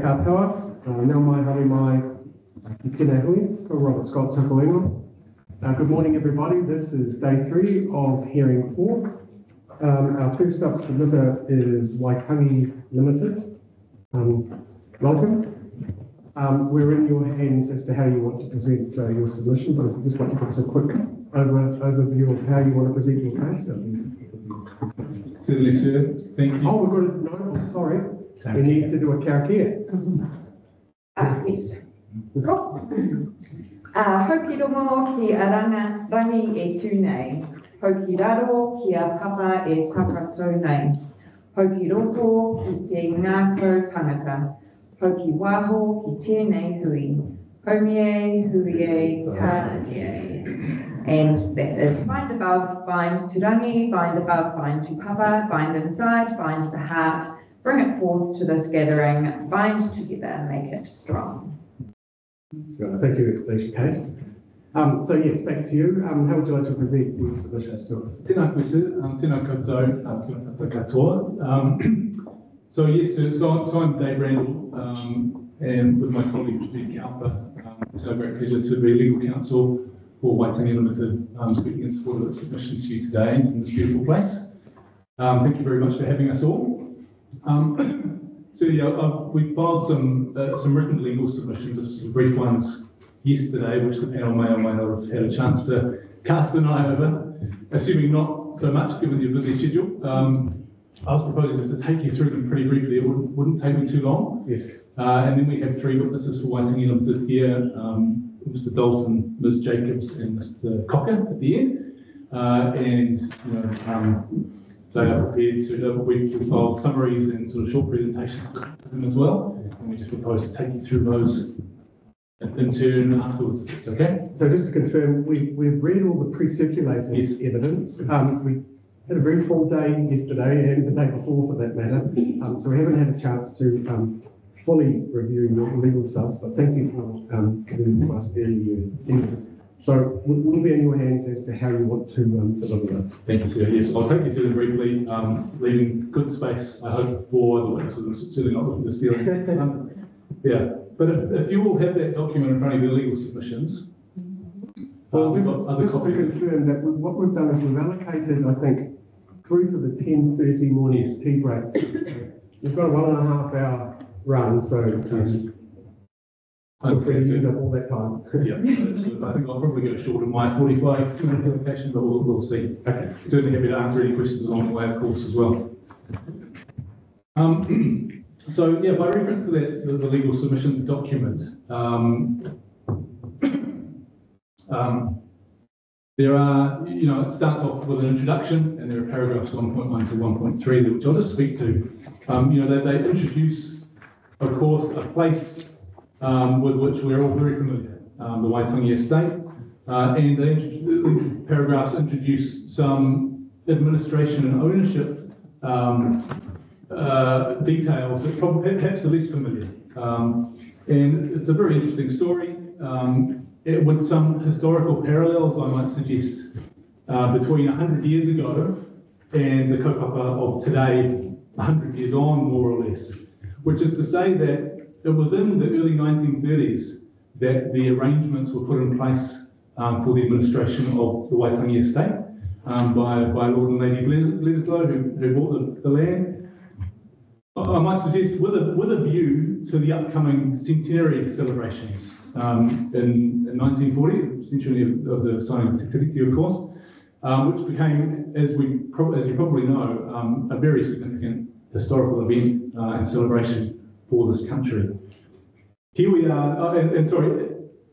katoa, nau mai haere mai i tēnei hui, ko Robert Scott ingo. Uh, good morning, everybody. This is day three of hearing four. Um, our first up submitter is Waitangi Limited. Um, welcome. Um, we're in your hands as to how you want to present uh, your submission, but if you just want to give us a quick over, overview of how you want to present your case. Certainly, sir. Thank you. Oh, we've got a, no, oh, sorry, we need to do a karakia. Ah, yes. Ah, hoki rongo ki a ranga, rangi e tū nei. Hoki raro ki a papa e takatou nei. Hoki roto ki te ngākau tangata. Hoki waho ki tēnei hui. Homie, huie, tātie. And that is bind above, bind to rangi, bind above, bind to papa, bind inside, bind the heart, bring it forth to this gathering, bind together, make it strong. Thank you, Alicia Kate. Um, so yes, back to you. Um, how would you like to present your submissions to us? Tēnā. Um, tēnā koutou, um, tēnā katoa. Um, so yes, so, so I'm Dave Randall, um, and with my colleague Judy Cowper, um, it's our great pleasure to be legal counsel for Waitangi Limited, um, speaking in support of the submission to you today in this beautiful place. Um, thank you very much for having us all. Um, so yeah, uh, we filed some, uh, some written legal submissions, of some brief ones yesterday, which the panel may or may not have had a chance to cast an eye over, assuming not so much given your busy schedule. Um, I was proposing just to take you through them pretty briefly. It wouldn't, wouldn't take me too long. Yes. Uh, and then we have three witnesses for Waitangi Limited here, um, Mr. Dalton, Ms. Jacobs, and Mr. Cocker at the end. Uh, and, you know, um, they are prepared to, uh, we we filed summaries and sort of short presentations as well. And we just propose to take you through those in turn afterwards, if it's okay? So just to confirm, we, we've read all the pre-circulated Yes. evidence. Um, we had a very full day yesterday and the day before for that matter. Um, so we haven't had a chance to, um, fully review your legal subs, but thank you for, um, giving us uh, so we'll, we'll be in your hands as to how you want to, um, deliver those. Thank you, sir. Yes, I'll take you through them briefly, um, leaving good space, I hope, for the witnesses, certainly not looking to steal. Um, Yeah, but if, if you all have that document in front of your legal submissions. Well, um, just, we've got other just to confirm that we- what we've done is we've allocated, I think, through to the ten thirty morning tea break. So We've got a one and a half hour run, so, um, I we're use up all that time. Yeah, so I think I'll probably go short of my forty-five to minute application, but we'll, we'll see. Okay. Certainly happy to answer any questions along the way, of course, as well. Um, so, yeah, by reference to that, the, the legal submissions document, um, um, there are, you know, it starts off with an introduction, and there are paragraphs one point one to one point three, which I'll just speak to. Um, you know, they, they introduce, of course, a place, um, with which we're all very familiar, um, the Waitangi Estate. Uh, and the paragraphs introduce some administration and ownership, um, uh, details that probably perhaps are less familiar. Um, and it's a very interesting story, um, it- with some historical parallels, I might suggest, uh, between 100 years ago and the kaupapa of today, 100 years on, more or less. Which is to say that it was in the early 1930s that the arrangements were put in place um, for the administration of the Waitangi estate um, by, by Lord and Lady Bledisloe, who, who bought the, the land. I might suggest with a, with a view to the upcoming centenary celebrations um, in, in 1940, century of, the signing of Te Tiriti, of course, um, which became, as we as you probably know, um, a very significant historical event uh, and celebration for this country. Here we are, uh, and, and sorry,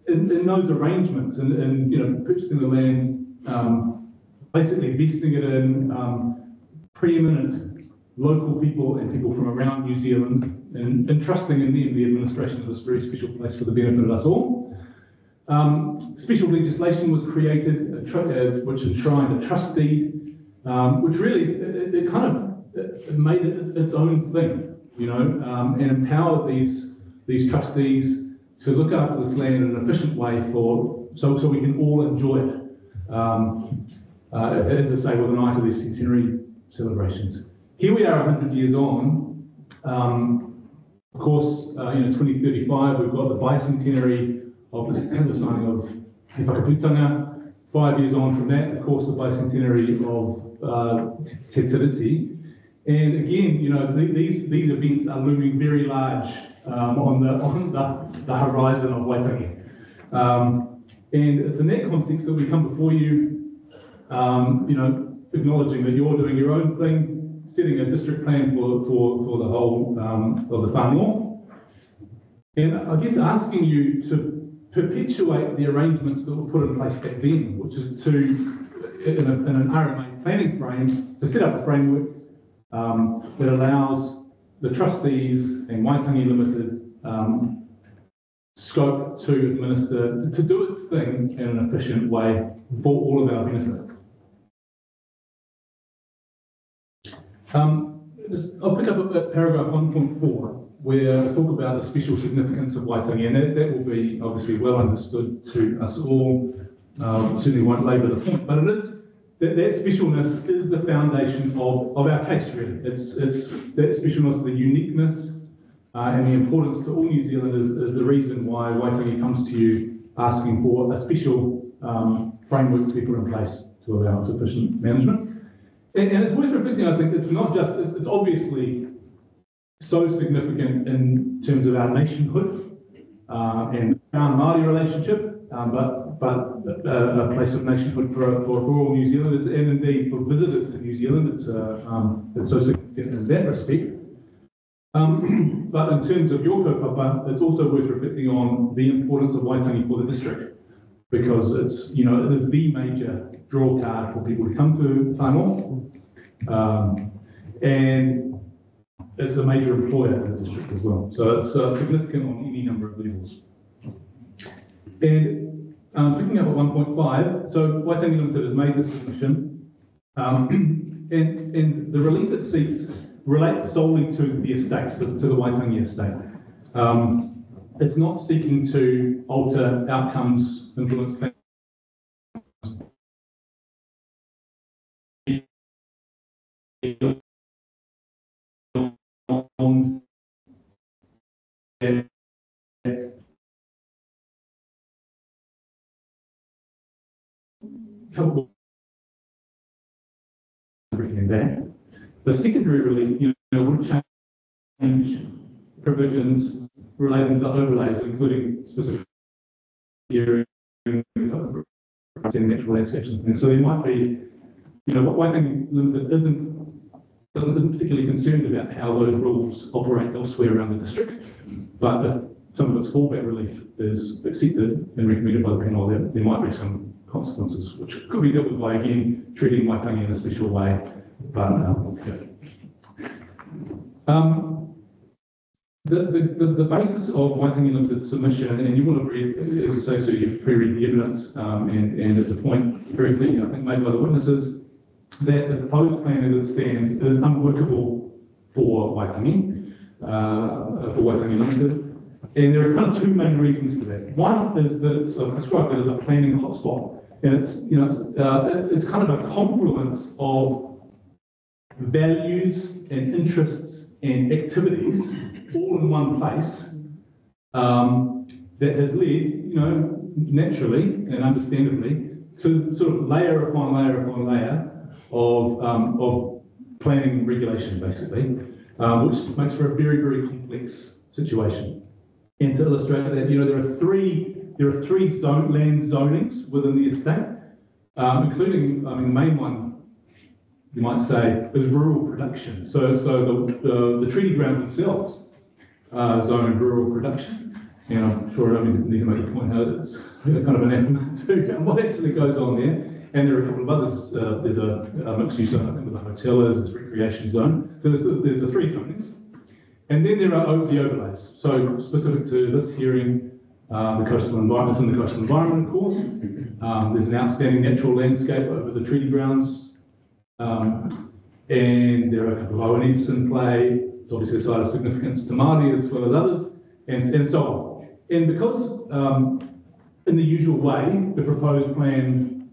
in, in those arrangements and, and you know purchasing the land, um, basically investing it in um, preeminent local people and people from around New Zealand and entrusting in them the administration of this very special place for the benefit of us all. Um, special legislation was created, uh, which enshrined a trust deed, um, which really it- it kind of it made it its own thing, you know, um, and empower these these trustees to look after this land in an efficient way for so so we can all enjoy it. Um, uh, as I say, with an eye to these centenary celebrations. Here we are 100 years on, um, Of course, uh, you know, 2035, we've got the bicentenary of the the signing of Te Whakaputanga. Five years on from that, of course, the bicentenary of uh, Te Tiriti. And again, you know, th- these, these events are looming very large um, on the, on the, the horizon of Waitangi. Um, and it's in that context that we come before you, um, you know, acknowledging that you're doing your own thing, setting a district plan for, for, for the whole um, of the Far North. And I guess asking you to perpetuate the arrangements that were put in place back then, which is to, in, a, in an RMA planning frame, to set up a framework um, that allows the trustees and Waitangi Limited um, scope to administer, to do its thing in an efficient way for all of our benefit. Um, I'll pick up at paragraph 1.4 where I talk about the special significance of Waitangi, and that, that will be obviously well understood to us all. Um, certainly won't labour the point, but it is that, that specialness is the foundation of, of our case, really. It's, it's that specialness, the uniqueness, uh, and the importance to all New Zealanders is the reason why Waitangi comes to you asking for a special um, framework to be put in place to allow sufficient management. And, and it's worth reflecting, I think, it's not just, it's, it's obviously so significant in terms of our nationhood uh, and our Māori relationship, um, but, but a, a place of nationhood for, for, all New Zealanders and indeed for visitors to New Zealand. It's, uh, um, it's so significant in that respect. Um, but in terms of your kaupapa, it's also worth reflecting on the importance of Waitangi for the district because it's, you know, it is the major draw card for people to come to North. Um, and it's a major employer in the district as well. So it's uh, significant on any number of levels. And um, picking up at 1.5, so Waitangi Limited has made this submission, um, and, and the relief it seeks relates solely to the estate, to, to the Waitangi estate. Um, it's not seeking to alter outcomes, influence plans. Couple bringing that. The secondary relief, you know, would change provisions relating to the overlays, including specific in natural landscapes and. So there might be, you know, one thing that isn't doesn't, isn't particularly concerned about how those rules operate elsewhere around the district, but some of its fallback relief is accepted and recommended by the panel, there, there might be some consequences, which could be dealt with by, again, treating Waitangi in a special way. But, um, um, the, the, the, the basis of Waitangi Limited submission, and you will have read, as you say, so you've pre-read the evidence, um, and, and it's a point very clearly, I think, made by the witnesses, that the proposed plan as it stands is unworkable for Waitangi, uh, for Waitangi Limited. And there are kind of two main reasons for that. One is that it's uh, described as a planning hotspot, and it's you know it's, uh, it's, it's kind of a confluence of values and interests and activities all in one place um, that has led, you know, naturally and understandably to sort of layer upon layer upon layer of, um, of planning regulation, basically, um, which makes for a very, very complex situation. And to illustrate that, you know, there are three there are three zone, land zonings within the estate, um, including, I mean, the main one, you might say, is rural production. So, so the, the, the treaty grounds themselves uh, zone rural production. Know, I'm sure I don't need to make a point how it's kind of an anathema to what actually goes on there. And there are a couple of others. Uh, there's a, a mixed use zone, I think, with a hotel, there's a recreation zone. So there's, there's the three zonings. And then there are the overlays. So specific to this hearing, uh, the coastal environment, in the coastal environment, of course. Um, there's an outstanding natural landscape over the treaty grounds. Um, and there are a couple of ONFs in play. It's obviously a site of significance to Māori as well as others, and, and so on. And because um, in the usual way, the proposed plan,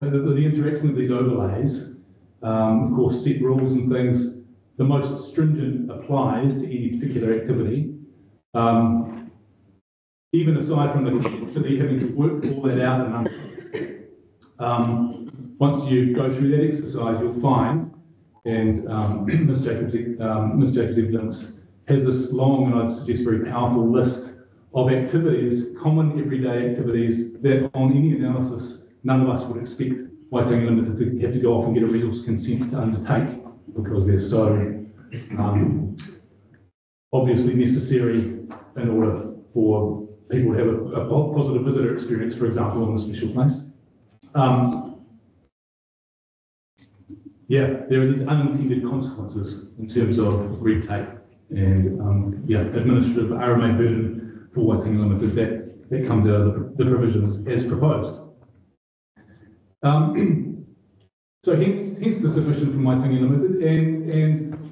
the, the, the interaction of these overlays, um, of course, set rules and things the most stringent applies to any particular activity. Um, even aside from the complexity, having to work all that out and um, once you go through that exercise, you'll find, and um, Ms. Jacobs, um, has this long and I'd suggest very powerful list of activities, common everyday activities that on any analysis, none of us would expect Waitangi Limited to have to go off and get a resource consent to undertake because they're so um, obviously necessary in order for people have a, a positive visitor experience, for example, in a special place. Um, yeah, there are these unintended consequences in terms of red tape and um, yeah, administrative RMA burden for Waitangi Limited that, that comes out of the, the provisions as proposed. Um, so hence, hence the submission from Waitangi Limited and, and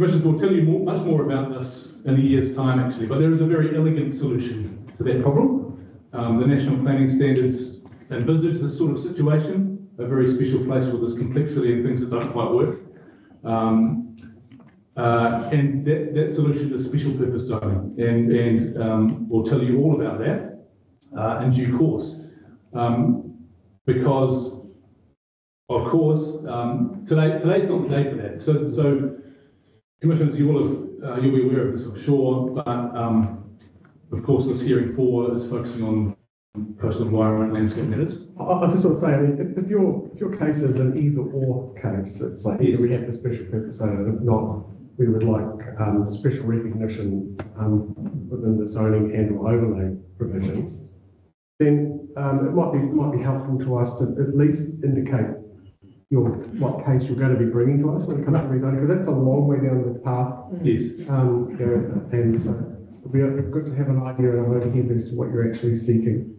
Commissioners will tell you more, much more about this in a year's time actually, but there is a very elegant solution to that problem. Um, the national planning standards envisage this sort of situation, a very special place with this complexity and things that don't quite work. Um, uh, and that, that solution is special purpose zoning, and, and um, we'll tell you all about that uh, in due course. Um, because, of course, um, today today's not the day for that. So, so Commissioners, you will have, uh, you'll be aware of this, I'm sure, but um, of course, this hearing four is focusing on coastal environment landscape matters. I, I just want to say, I mean, if, if your, if your case is an either or case, it's like Yes. either we have the special purpose zone, and if not, we would like, um, special recognition, um, within the zoning and or overlay provisions, then, um, it might be, it might be helpful to us to at least indicate your, what case you're going to be bringing to us when it comes to rezoning, because that's a long way down the path Yes, um, know, and so it'd be good to have an idea our own heads as to what you're actually seeking.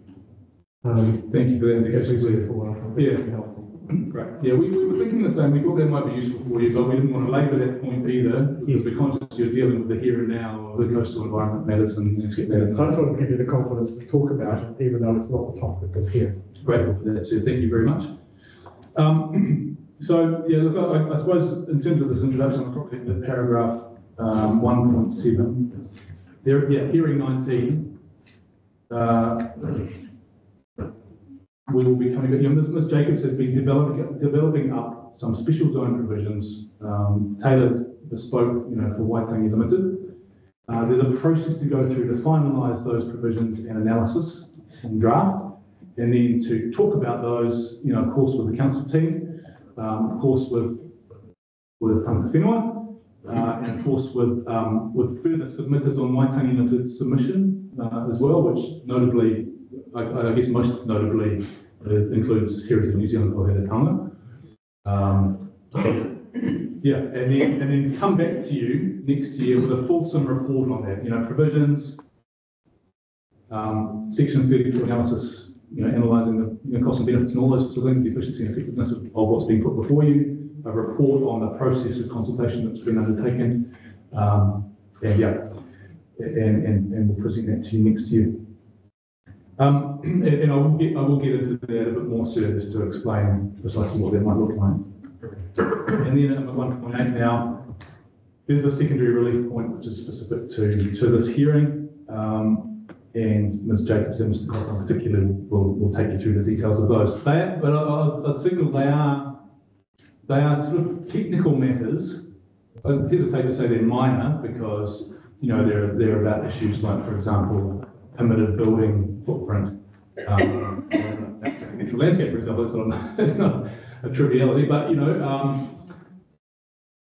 Um, thank you for that as we indication. move forward. I think Yeah. helpful. Great. Yeah, we, we were thinking the same. We thought that might be useful for you, but we didn't want to labour that point either because we're conscious you're dealing with the here and now of the coastal environment matters and landscape matters. So I just want to give you the confidence to talk about it, even though it's not the topic that's here. Grateful for that, so thank you very much. Um, so, yeah, look, I, I suppose in terms of this introduction, I'll probably hit paragraph um, 1.7. There, yeah, hearing 19. Uh, we will be coming you know, Ms. Ms. Jacobs has been developing, developing up some special zone provisions, um, tailored, bespoke, you know, for Waitangi Limited. Uh, there's a process to go through to finalise those provisions and analysis and draft, and then to talk about those, you know, of course, with the council team, um, of course, with, with Tangata Whenua, uh, and of course, with, um, with further submitters on Waitangi Limited's submission, uh, as well, which notably, I, I guess most notably, uh, includes Heritage New Zealand Pouhere Taonga. Um, yeah, and then, and then come back to you next year with a fulsome report on that, you know, provisions, um, section thirty-two analysis, you know, analysing the, you know, costs and benefits and all those sorts of things, the efficiency and effectiveness of, of what's being put before you, a report on the process of consultation that's been undertaken, um, and yeah, and, and, and we'll present that to you next year. Um, and, and I will get, I will get into that a bit more soon, just to explain precisely what that might look like. And then at one point eight now, there's a secondary relief point which is specific to, to this hearing. Um, and Ms. Jacobs and Mr. Cotton particularly will, will take you through the details of those. They, but I, I, I'd signal they are, they are sort of technical matters. I hesitate to say they're minor because, you know, they're, they're about issues like, for example, permitted building footprint. Um, natural landscape, for example, it's not, it's not a triviality, but, you know, um,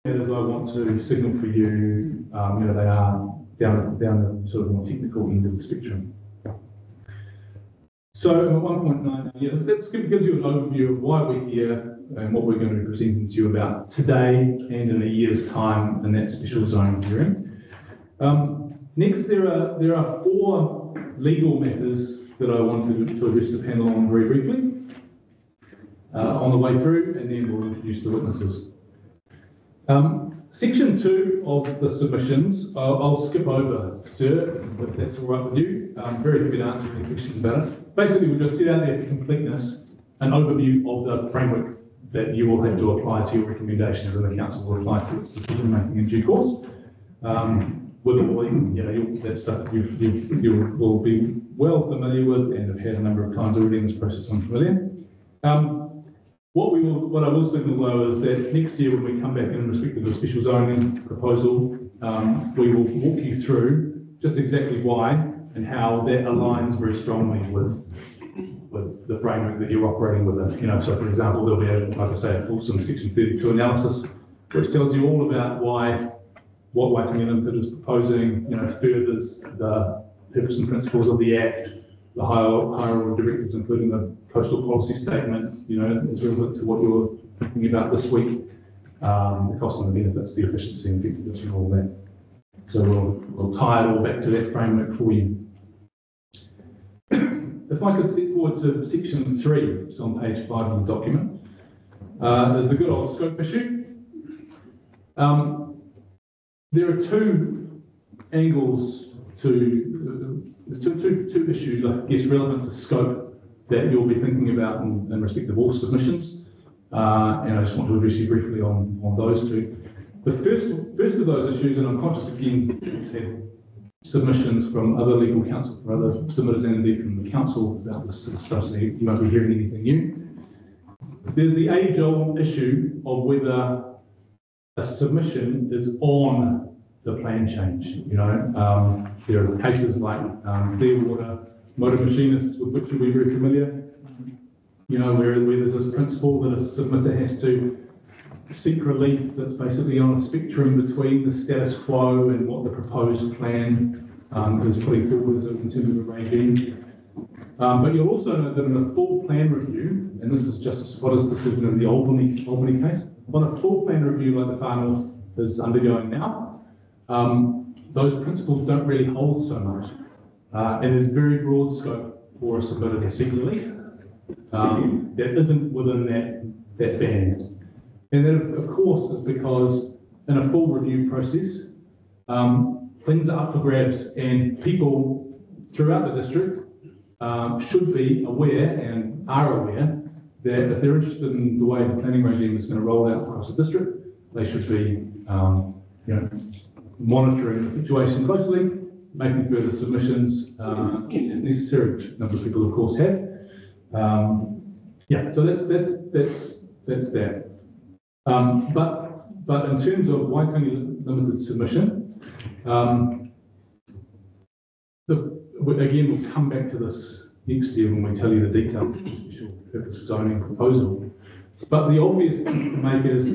as I want to signal for you, um, you know, they are down, down the sort of more technical end of the spectrum. So at one point nine, yeah, this, this gives you an overview of why we're here and what we're going to be presenting to you about today and in a year's time in that special zone hearing. Um, next, there are, there are four legal matters that I wanted to address the panel on very briefly uh, on the way through, and then we'll introduce the witnesses. Um, section two of the submissions, I'll, I'll skip over, sir, if that's all right with you. I'm very happy to answer any questions about it. Basically, we'll just set out there for completeness an overview of the framework that you will have to apply to your recommendations and the council will apply to its decision making in due course. Um, with all, you know, that stuff you, you, you will be well familiar with and have had a number of times already in this process, I'm familiar. Um, what we will, what I will signal though is that next year when we come back in respect of the special zoning proposal, um, we will walk you through just exactly why and how that aligns very strongly with, with the framework that you're operating within. You know, so for example, there'll be, a, like I say, a fulsome section thirty-two analysis, which tells you all about why, what Waitangi Limited is proposing, you know, furthers the purpose and principles of the Act, the higher, higher order directives, including the coastal policy statement, you know, is relevant to what you're thinking about this week. Um, the costs and the benefits, the efficiency and effectiveness and all that. So we'll, we'll tie it all back to that framework for you. If I could step forward to section three, it's on page five of the document. Uh, there's the good old scope issue. Um, there are two angles to, two, two, two issues, I guess, relevant to scope that you'll be thinking about in, in respect of all submissions. Uh, and I just want to address you briefly on, on those two. The first, first of those issues, and I'm conscious again, we've had submissions from other legal counsel, from other submitters and indeed from the council about this sort of stuff, so you won't be hearing anything new. There's the age-old issue of whether a submission is on the plan change, you know? Um, there are cases like, um, Clearwater motor machinists, with which you'll be very familiar. You know, where, where there's this principle that a submitter has to seek relief that's basically on a spectrum between the status quo and what the proposed plan um, is putting forward as a- in terms regime. Um, but you'll also know that in a full plan review, and this is Justice Potter's decision in the Albany, Albany case, on a full plan review like the Far North is undergoing now, um, those principles don't really hold so much. Uh, and there's very broad scope for a submitter to seek relief um, that isn't within that, that band. And that, of of course, is because in a full review process, um, things are up for grabs and people throughout the district um, should be aware and are aware that if they're interested in the way the planning regime is going to roll out across the district, they should be, um, you know, monitoring the situation closely, making further submissions uh, as necessary, which a number of people, of course, have. Um, yeah, so that's that's that's that's that. Um, but, but in terms of Waitangi Limited submission, um, the, again, we'll come back to this next year when we tell you the detail of the special purpose zoning proposal. But the obvious point to make is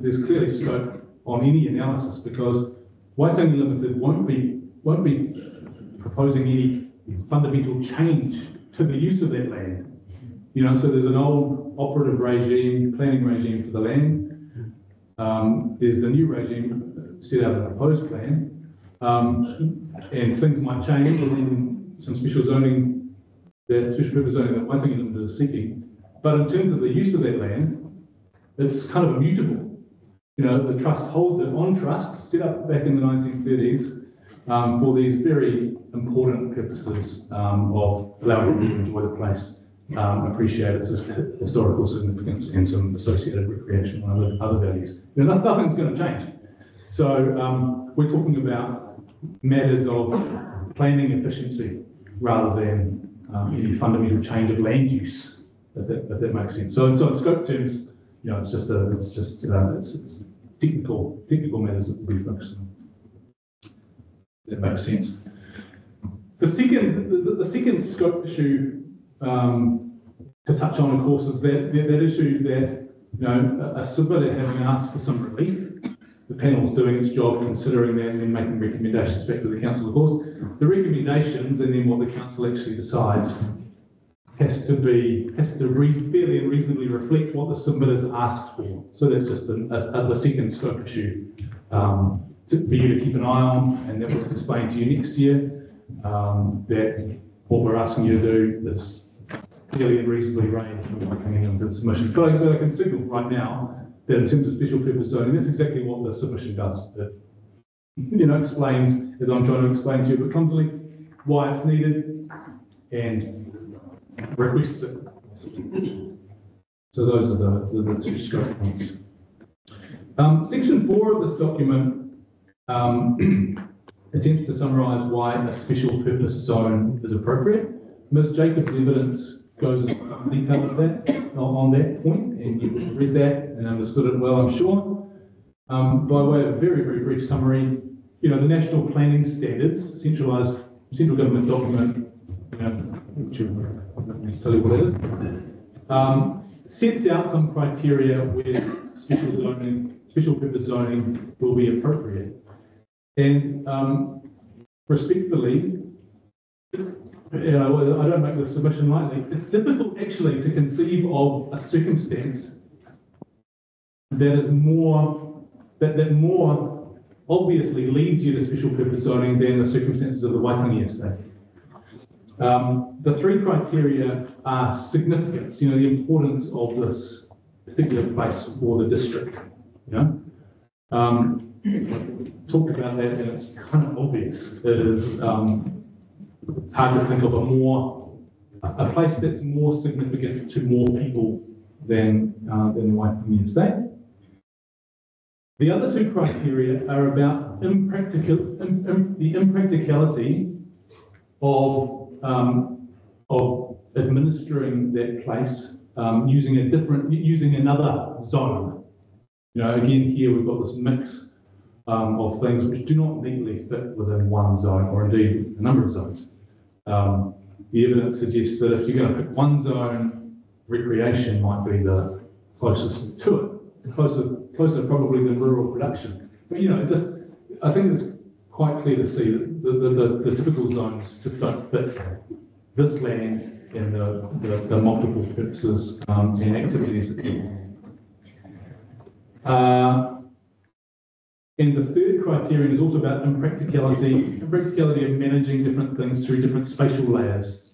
there's clearly scope on any analysis because Waitangi Limited won't be, won't be proposing any fundamental change to the use of that land. You know, so there's an old operative regime, planning regime for the land. Um, there's the new regime set out in the proposed plan. Um, and things might change and then some special zoning, that special purpose zoning that thing Limited is seeking. But in terms of the use of that land, it's kind of immutable. You know, the trust holds it on trust, set up back in the nineteen thirties, um, for these very important purposes, um, of allowing people to enjoy the place um, appreciate its historical significance and some associated recreational and other, other values. You know, nothing's going to change. So um, we're talking about matters of planning efficiency rather than um, any fundamental change of land use, if that, if that makes sense. So, so in scope terms, you know, it's just a, it's just, it's, it's technical, technical matters that we'll be focusing on. That makes sense. The second, the, the- the second scope issue um, to touch on, of course, is that, that, that issue that, you know, a, a submitter having asked for some relief, the panel is doing its job considering that and then making recommendations back to the council, of course. The recommendations and then what the council actually decides has to be, has to re- fairly and reasonably reflect what the submitters asked for. So that's just a, a, a second scope issue um, to, for you to keep an eye on, and that will explain to you next year um, that what we're asking you to do is fairly and reasonably range coming into the submission. But I, but I can signal right now that in terms of special purpose zoning, that's exactly what the submission does. It, you know, explains, as I'm trying to explain to you, but clumsily, why it's needed and it. So those are the, the, the two scope points. Um, section four of this document um, attempts to summarise why a special purpose zone is appropriate. Ms. Jacobs' evidence goes into detail of that, on, that point, and you've read that and understood it well, I'm sure. Um, by way of a very, very brief summary, you know, the national planning standards, centralised, central government document, you know, which tell you what it is, um, sets out some criteria where special zoning, special purpose zoning will be appropriate. And um, respectfully, you know, I don't make this submission lightly, it's difficult actually to conceive of a circumstance that is more, that, that more obviously leads you to special purpose zoning than the circumstances of the Waitangi estate. Um, the three criteria are significance, you know, the importance of this particular place or the district, you know. Um, talked about that and it's kind of obvious. It is, um, it's hard to think of a more, a place that's more significant to more people than, uh, than the Waitangi estate. The other two criteria are about impractical, im, im, the impracticality of, um, of administering that place um, using a different, using another zone. You know, again, here we've got this mix um, of things which do not neatly fit within one zone or indeed a number of zones. Um, the evidence suggests that if you're going to pick one zone, recreation might be the closest to it, closer, closer probably than rural production. But you know, it just, I think it's quite clear to see that the, the, the, the typical zones just don't fit this land and the, the, the multiple purposes um, and activities that people uh, and the third criterion is also about impracticality, impracticality of managing different things through different spatial layers.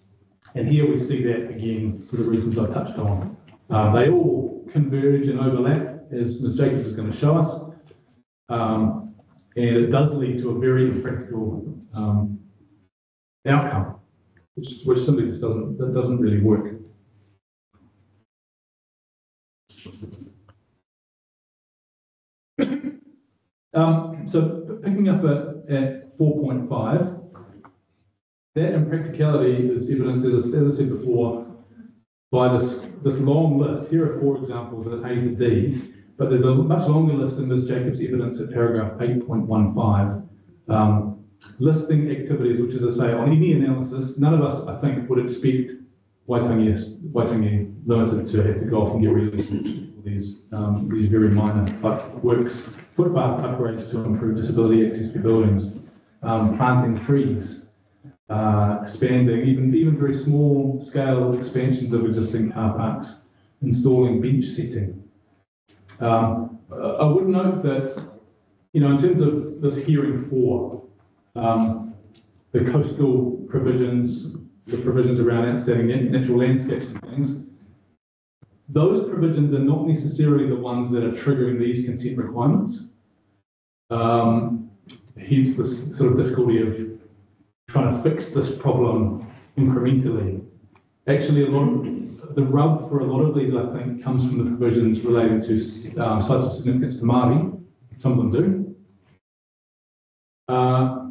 And here we see that again for the reasons I touched on. Uh, they all converge and overlap, as Ms. Jacobs is going to show us. Um, and it does lead to a very impractical um, outcome, which, which simply just doesn't, that doesn't really work. Um, so picking up at, at 4.5, that impracticality is evidenced, as, as I said before, by this, this long list. Here are four examples at A to D, but there's a much longer list in Ms. Jacobs' evidence at paragraph 8.15, um, listing activities, which, as I say, on any analysis, none of us, I think, would expect Waitangi, Waitangi Limited to have to go off and get released these, um, these very minor but works, footpath upgrades to improve disability access to buildings, um, planting trees, uh, expanding, even, even very small scale expansions of existing car parks, installing bench setting. Um, I would note that, you know, in terms of this hearing four, um, the coastal provisions, the provisions around outstanding natural landscapes and things, those provisions are not necessarily the ones that are triggering these consent requirements. Um, hence the sort of difficulty of trying to fix this problem incrementally. Actually, a lot of the rub for a lot of these, I think, comes from the provisions relating to um, sites of significance to Māori. Some of them do. Uh,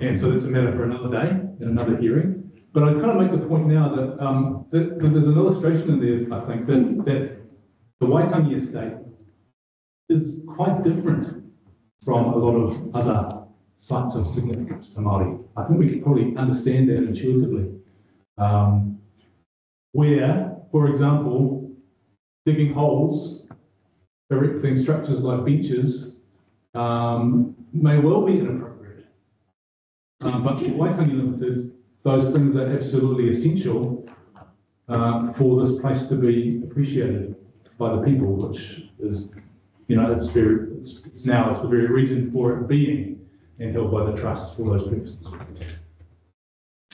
and so that's a matter for another day and another hearing. But I kind of make the point now that, um, that, that there's an illustration in there, I think, that, that the Waitangi estate is quite different from a lot of other sites of significance to Māori. I think we can probably understand that intuitively. Um, where, for example, digging holes, erecting structures like benches, um, may well be inappropriate. Um, but Waitangi Limited those things are absolutely essential uh, for this place to be appreciated by the people, which is, you know, it's very, it's, it's now, it's the very reason for it being and held by the trust for those purposes.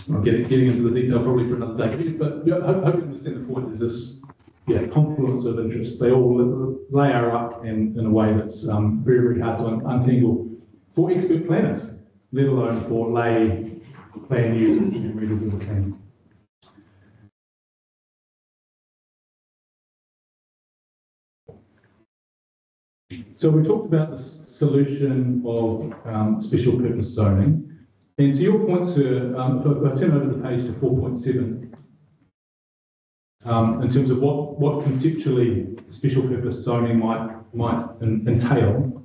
I'm getting, getting into the detail probably for another day, but yeah, I hope you understand the point is this yeah, confluence of interests. They all layer up in, in a way that's um, very, very hard to untangle for expert planners, let alone for lay plan users and readers of the plan. So we talked about the solution of um, special purpose zoning. And to your point, sir, um, if I if I turn over the page to four point seven, um, in terms of what, what conceptually special purpose zoning might, might en- entail,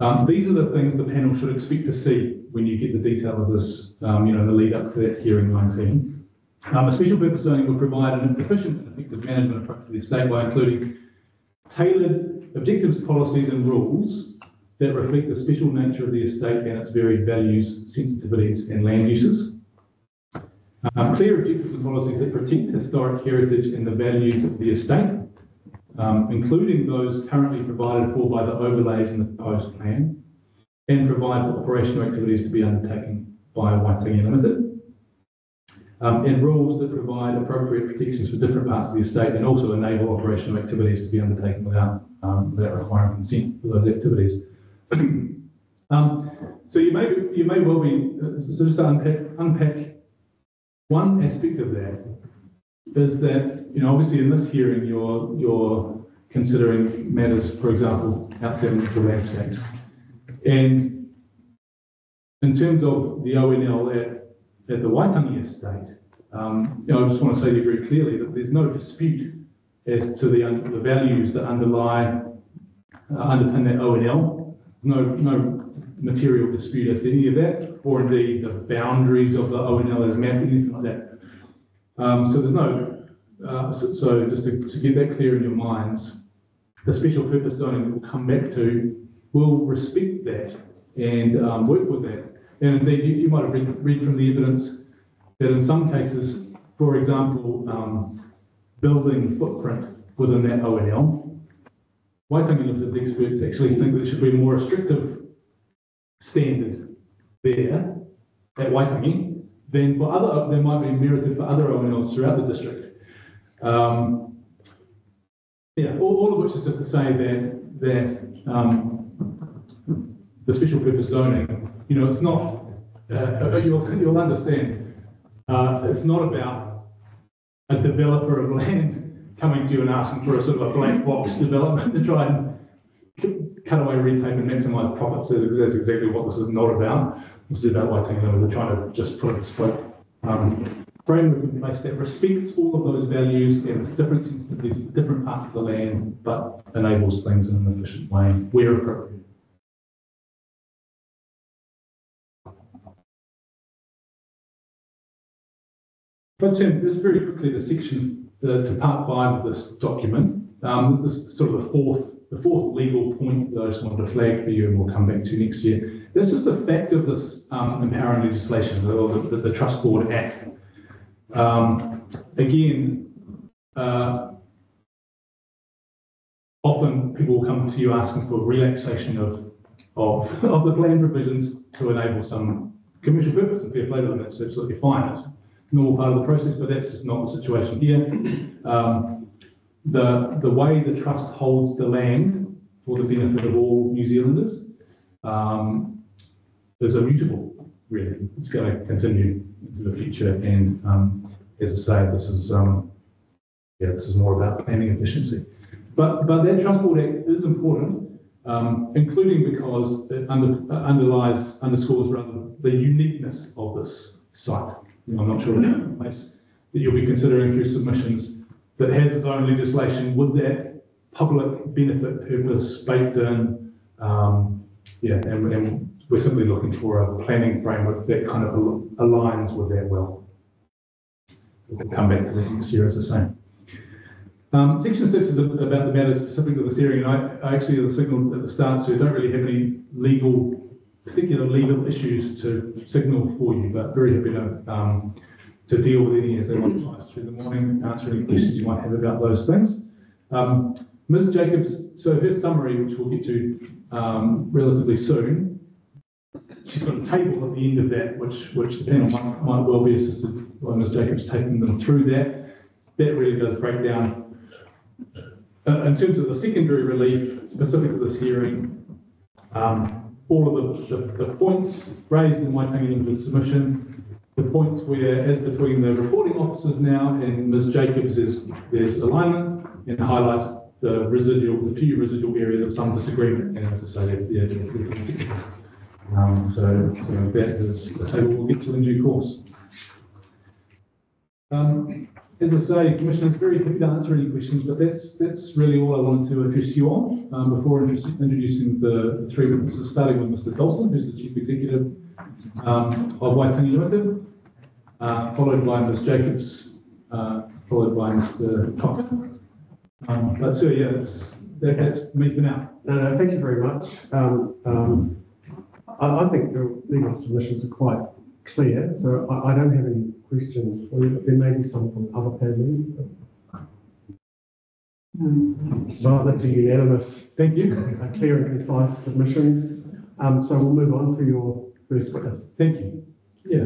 um, these are the things the panel should expect to see when you get the detail of this, um, you know, the lead up to that hearing nineteen. Um, a special purpose zoning will provide an efficient and effective management approach to the estate by including tailored objectives, policies and rules that reflect the special nature of the estate and its varied values, sensitivities and land uses. Um, clear objectives and policies that protect historic heritage and the value of the estate, um, including those currently provided for by the overlays in the proposed plan, and provide for operational activities to be undertaken by Waitangi Limited. Um, and rules that provide appropriate protections for different parts of the estate and also enable operational activities to be undertaken without, um, without requiring consent for those activities. Um, so you may, you may well be, uh, so just to unpack, unpack one aspect of that is that, you know, obviously in this hearing, you're, you're considering matters, for example, outside natural landscapes. And in terms of the ONL at, at the Waitangi estate, um, you know, I just want to say to you very clearly that there's no dispute as to the, the values that underlie, uh, underpin that ONL. No, no material dispute as to any of that, or indeed the boundaries of the ONL as mapped, anything like that. Um, so there's no, uh, so, so just to, to get that clear in your minds, the special purpose zoning that we'll come back to will respect that and um, work with that. And indeed, you, you might have read, read from the evidence that in some cases, for example, um, building footprint within that ONL, Waitangi Limited experts actually think that it should be a more restrictive standard there at Waitangi than for other, there might be merited for other ONLs throughout the district. Um, yeah, all, all of which is just to say that, that, um, the special purpose zoning, you know, it's not, uh, you'll, you'll understand, uh, it's not about a developer of land coming to you and asking for a sort of a black box development to try and cut away red tape and maximise profits. That's exactly what this is not about. This is about Waitangi they're trying to just put a bespoke um, framework in place that respects all of those values and its different sensitivities to different parts of the land, but enables things in an efficient way where appropriate. But just very quickly to section, uh, to part five of this document. Um, this is sort of the fourth, the fourth legal point that I just wanted to flag for you and we'll come back to next year. This is the fact of this um, empowering legislation, the, the, the Trust Board Act. Um, again, uh, often people will come to you asking for relaxation of, of, of the plan provisions to enable some commercial purpose and fair play to them. That's absolutely fine. Normal part of the process, but that's just not the situation here. Um, the, the way the trust holds the land for the benefit of all New Zealanders um, is immutable, really. It's going to continue into the future. And um, as I say, this is um, yeah, this is more about planning efficiency. But but that Trust Board Act is important, um, including because it under, underlies underscores rather the uniqueness of this site. You know, I'm not sure that you'll be considering through submissions that has its own legislation with that public benefit purpose baked in. Um, yeah, and, and we're simply looking for a planning framework that kind of al- aligns with that well. We'll come back to that next year, as the same. Um, section six is about the matters specific to this hearing, and I, I actually, the signal at the start, so don't really have any legal, particular legal issues to signal for you, but very happy to, um, to deal with any as they arise through the morning, answer any questions you might have about those things. Um, Ms. Jacobs, so her summary, which we'll get to, um, relatively soon, she's got a table at the end of that, which, which the panel might, might well be assisted by Ms. Jacobs taking them through that. That really does break down uh, in terms of the secondary relief specific to this hearing, um, all of the, the, the points raised in Waitangi Limited submission, the points where, as between the reporting officers now and Ms Jacobs, there's, there's alignment and highlights the residual, the few residual areas of some disagreement, and as I say, yeah, they're- um, so, you know, that is, table we'll get to in due course. Um, as I say, Commissioners, very happy to answer any questions, but that's, that's really all I wanted to address you on, um, before introducing, the, the three witnesses, starting with Mr. Dalton, who's the Chief Executive, um, of Waitangi Limited, uh, followed by Ms. Jacobs, uh, followed by Mr. Cocker. Um, but so, yeah, that's, that, that's me for now. No, no, thank you very much. Um, um, I, I think your legal submissions are quite clear, so I, I don't have any questions for you, there may be some from other panel members. Well, that's a unanimous, Thank you. clear and concise submissions. Um, so we'll move on to your first witness. Thank you. Yeah.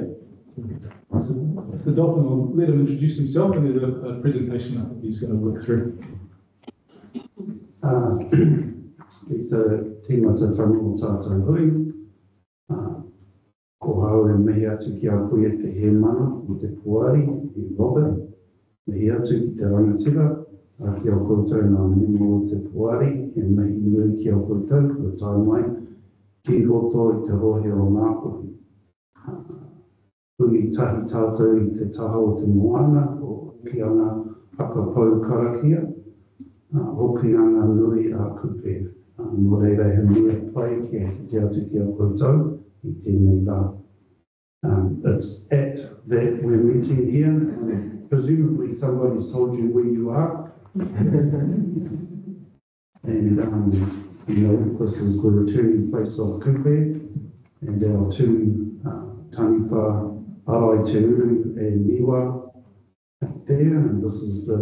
Mr. Mr. Dalton, will let him introduce himself and there's a, a presentation I think he's going to work through. Uh, Ko hau e mehi atu ki a koe te he mana o te puari i Robert. Mehi atu ki te rangatira. A ki a koutou nā mimo o te puari e mehi nui ki a koutou kua tai mai. Ki roto i te rohe o Mākohi. Uh, Hui tahi tātou i te taha o te moana o ki ana whakapau karakia. a hoki ana nui a kupe. Nō reira he mea pai ki a te atu ki a koutou i tēnei rā. Um, it's at that we're meeting here, presumably somebody's told you where you are. And, um, you know, this is the returning place of Kupe, and our two, uh, taniwha, Arai Te Uru and Niwa there, and this is the,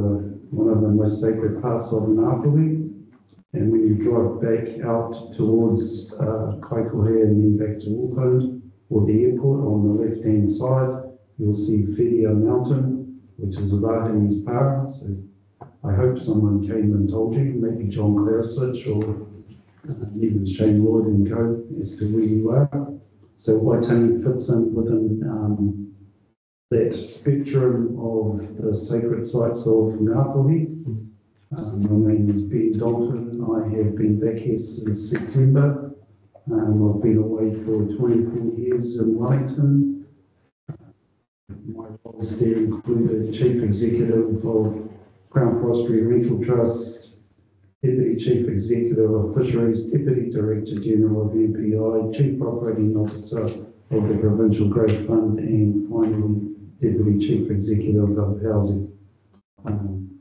one of the most sacred parts of Ngāpuhi. And when you drive back out towards uh, Kaikohe and then back to Auckland or the airport on the left-hand side, you'll see Whiria Mountain, which is Rāhiri's power. So I hope someone came and told you, maybe John Klaricich or uh, even Shane Lloyd and co, as to where you are. So Waitangi fits in within um, that spectrum of the sacred sites of Ngāpuhi. Um, my name is Ben Dalton. I have been back here since September. Um, I've been away for 24 years in Wellington. My roles there included Chief Executive of Crown Forestry Rental Trust, Deputy Chief Executive of Fisheries, Deputy Director General of MPI, Chief Operating Officer of the Provincial Growth Fund, and finally Deputy Chief Executive of Housing. Um,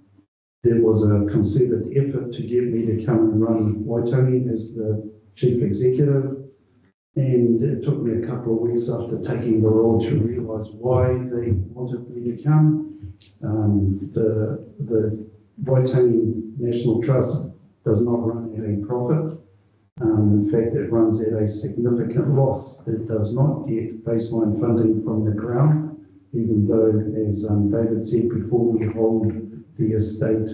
there was a concerted effort to get me to come and run Waitangi as the Chief Executive. And it took me a couple of weeks after taking the role to realise why they wanted me to come. Um, the, the Waitangi National Trust does not run at a profit. Um, in fact, it runs at a significant loss. It does not get baseline funding from the Crown even though, as um, David said before, we hold the estate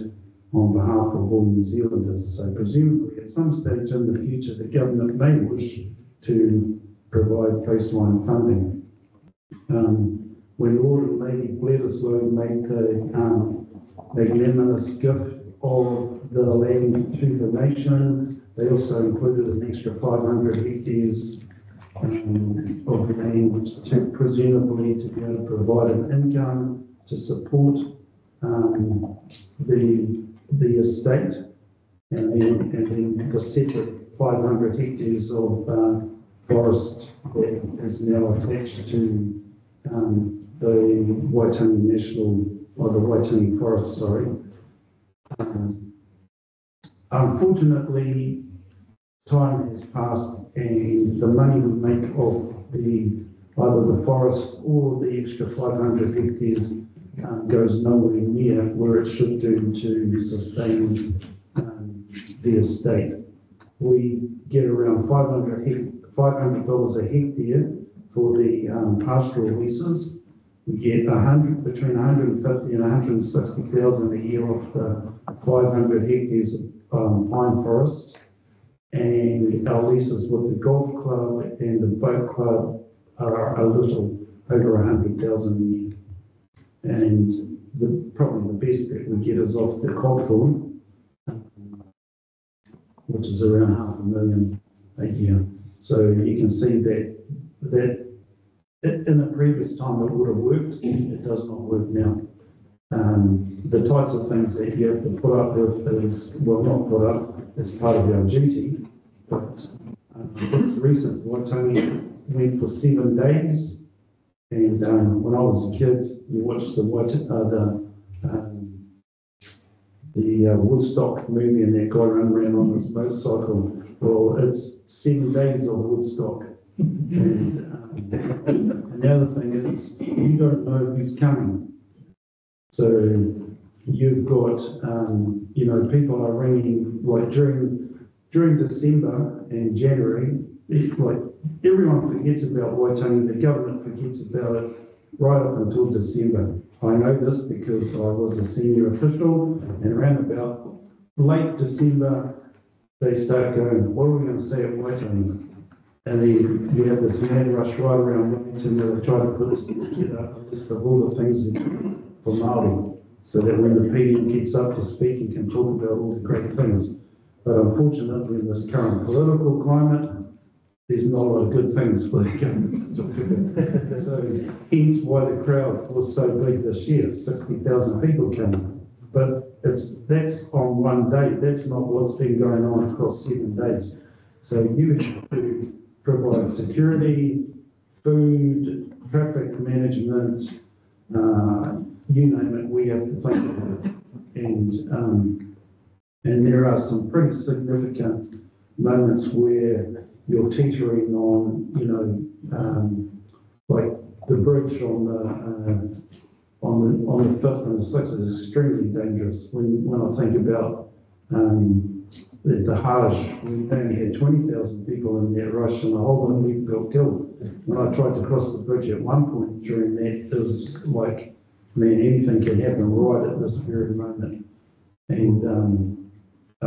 on behalf of all New Zealanders. So presumably at some stage in the future, the government may wish to provide baseline funding. Um, when Lord and Lady Bledisloe made the um, magnanimous gift of the land to the nation, they also included an extra 500 hectares um, of land to presumably to be able to provide an income to support um, the, the estate. And then, and then the separate 500 hectares of uh, forest that is now attached to um, the Waitangi National, or the Waitangi Forest, sorry. Um, unfortunately, time has passed and the money we make off the, either the forest or the extra five hundred hectares um, goes nowhere near where it should do to sustain um, the estate. We get around 500 dollars a hectare for the um, pastoral leases. We get a hundred, between hundred and fifty and hundred and sixty thousand a year off the five hundred hectares of um, pine forest. And our leases with the golf club and the boat club are a little over a hundred thousand a year. And the, probably the best that we get is off the Copthorne. which is around half a million a year. So you can see that, that in a previous time it would have worked, it does not work now. Um, the types of things that you have to put up with is, well, not put up, it's part of your duty, but um, this recent Waitangi went for seven days. And, um, when I was a kid, you watch the Wait, uh, the, um, the uh, Woodstock movie and that guy ran around on his motorcycle. Well, it's seven days of Woodstock. And, um, and the other thing is, you don't know who's coming. So you've got, um, you know, people are ringing, like during, during December and January, if like, everyone forgets about Waitangi, the government forgets about it right up until December. I know this because I was a senior official and around about late December, they start going, what are we gonna say at Waitangi? And then you have this mad rush right around Wellington where they try to put together a list of all the things for Māori, so that when the PM gets up to speak, he can talk about all the great things. But unfortunately, in this current political climate, there's not a lot of good things for the government to talk about. So hence why the crowd was so big this year, sixty thousand people came. But it's, that's on one day, that's not what's been going on across seven days. So you have to provide security, food, traffic management, uh, you name it, we have to think about it. And, um, and there are some pretty significant moments where you're teetering on, you know, um, like the bridge on the, uh, on the, on the fifth and the sixth is extremely dangerous. When, when I think about, um, the, the Hajj, we only had twenty thousand people in that rush and a whole lot of people got killed. When I tried to cross the bridge at one point during that, it was like, man, anything can happen right at this very moment. And, um,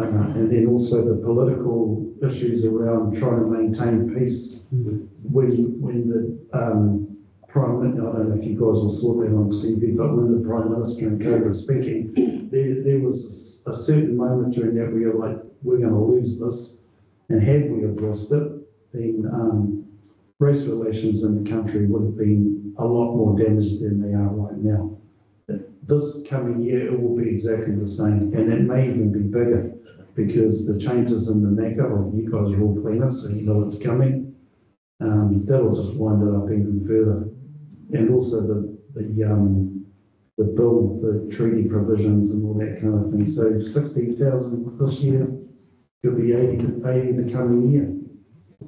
uh, and then also the political issues around trying to maintain peace when, when the, um, prime, Min- I don't know if you guys saw that on TV, but when the prime minister and co were speaking, there, there was a certain moment during that where you're like, we're gonna lose this. And had we have lost it, then, um, race relations in the country would have been a lot more damaged than they are right now. This coming year, it will be exactly the same, and it may even be bigger, because the changes in the MACA, or you guys are all cleaners, so you know it's coming. Um, that'll just wind it up even further. And also the, the, um, the bill, the treaty provisions and all that kind of thing. So sixty thousand this year, could be eighty, eighty in the coming year.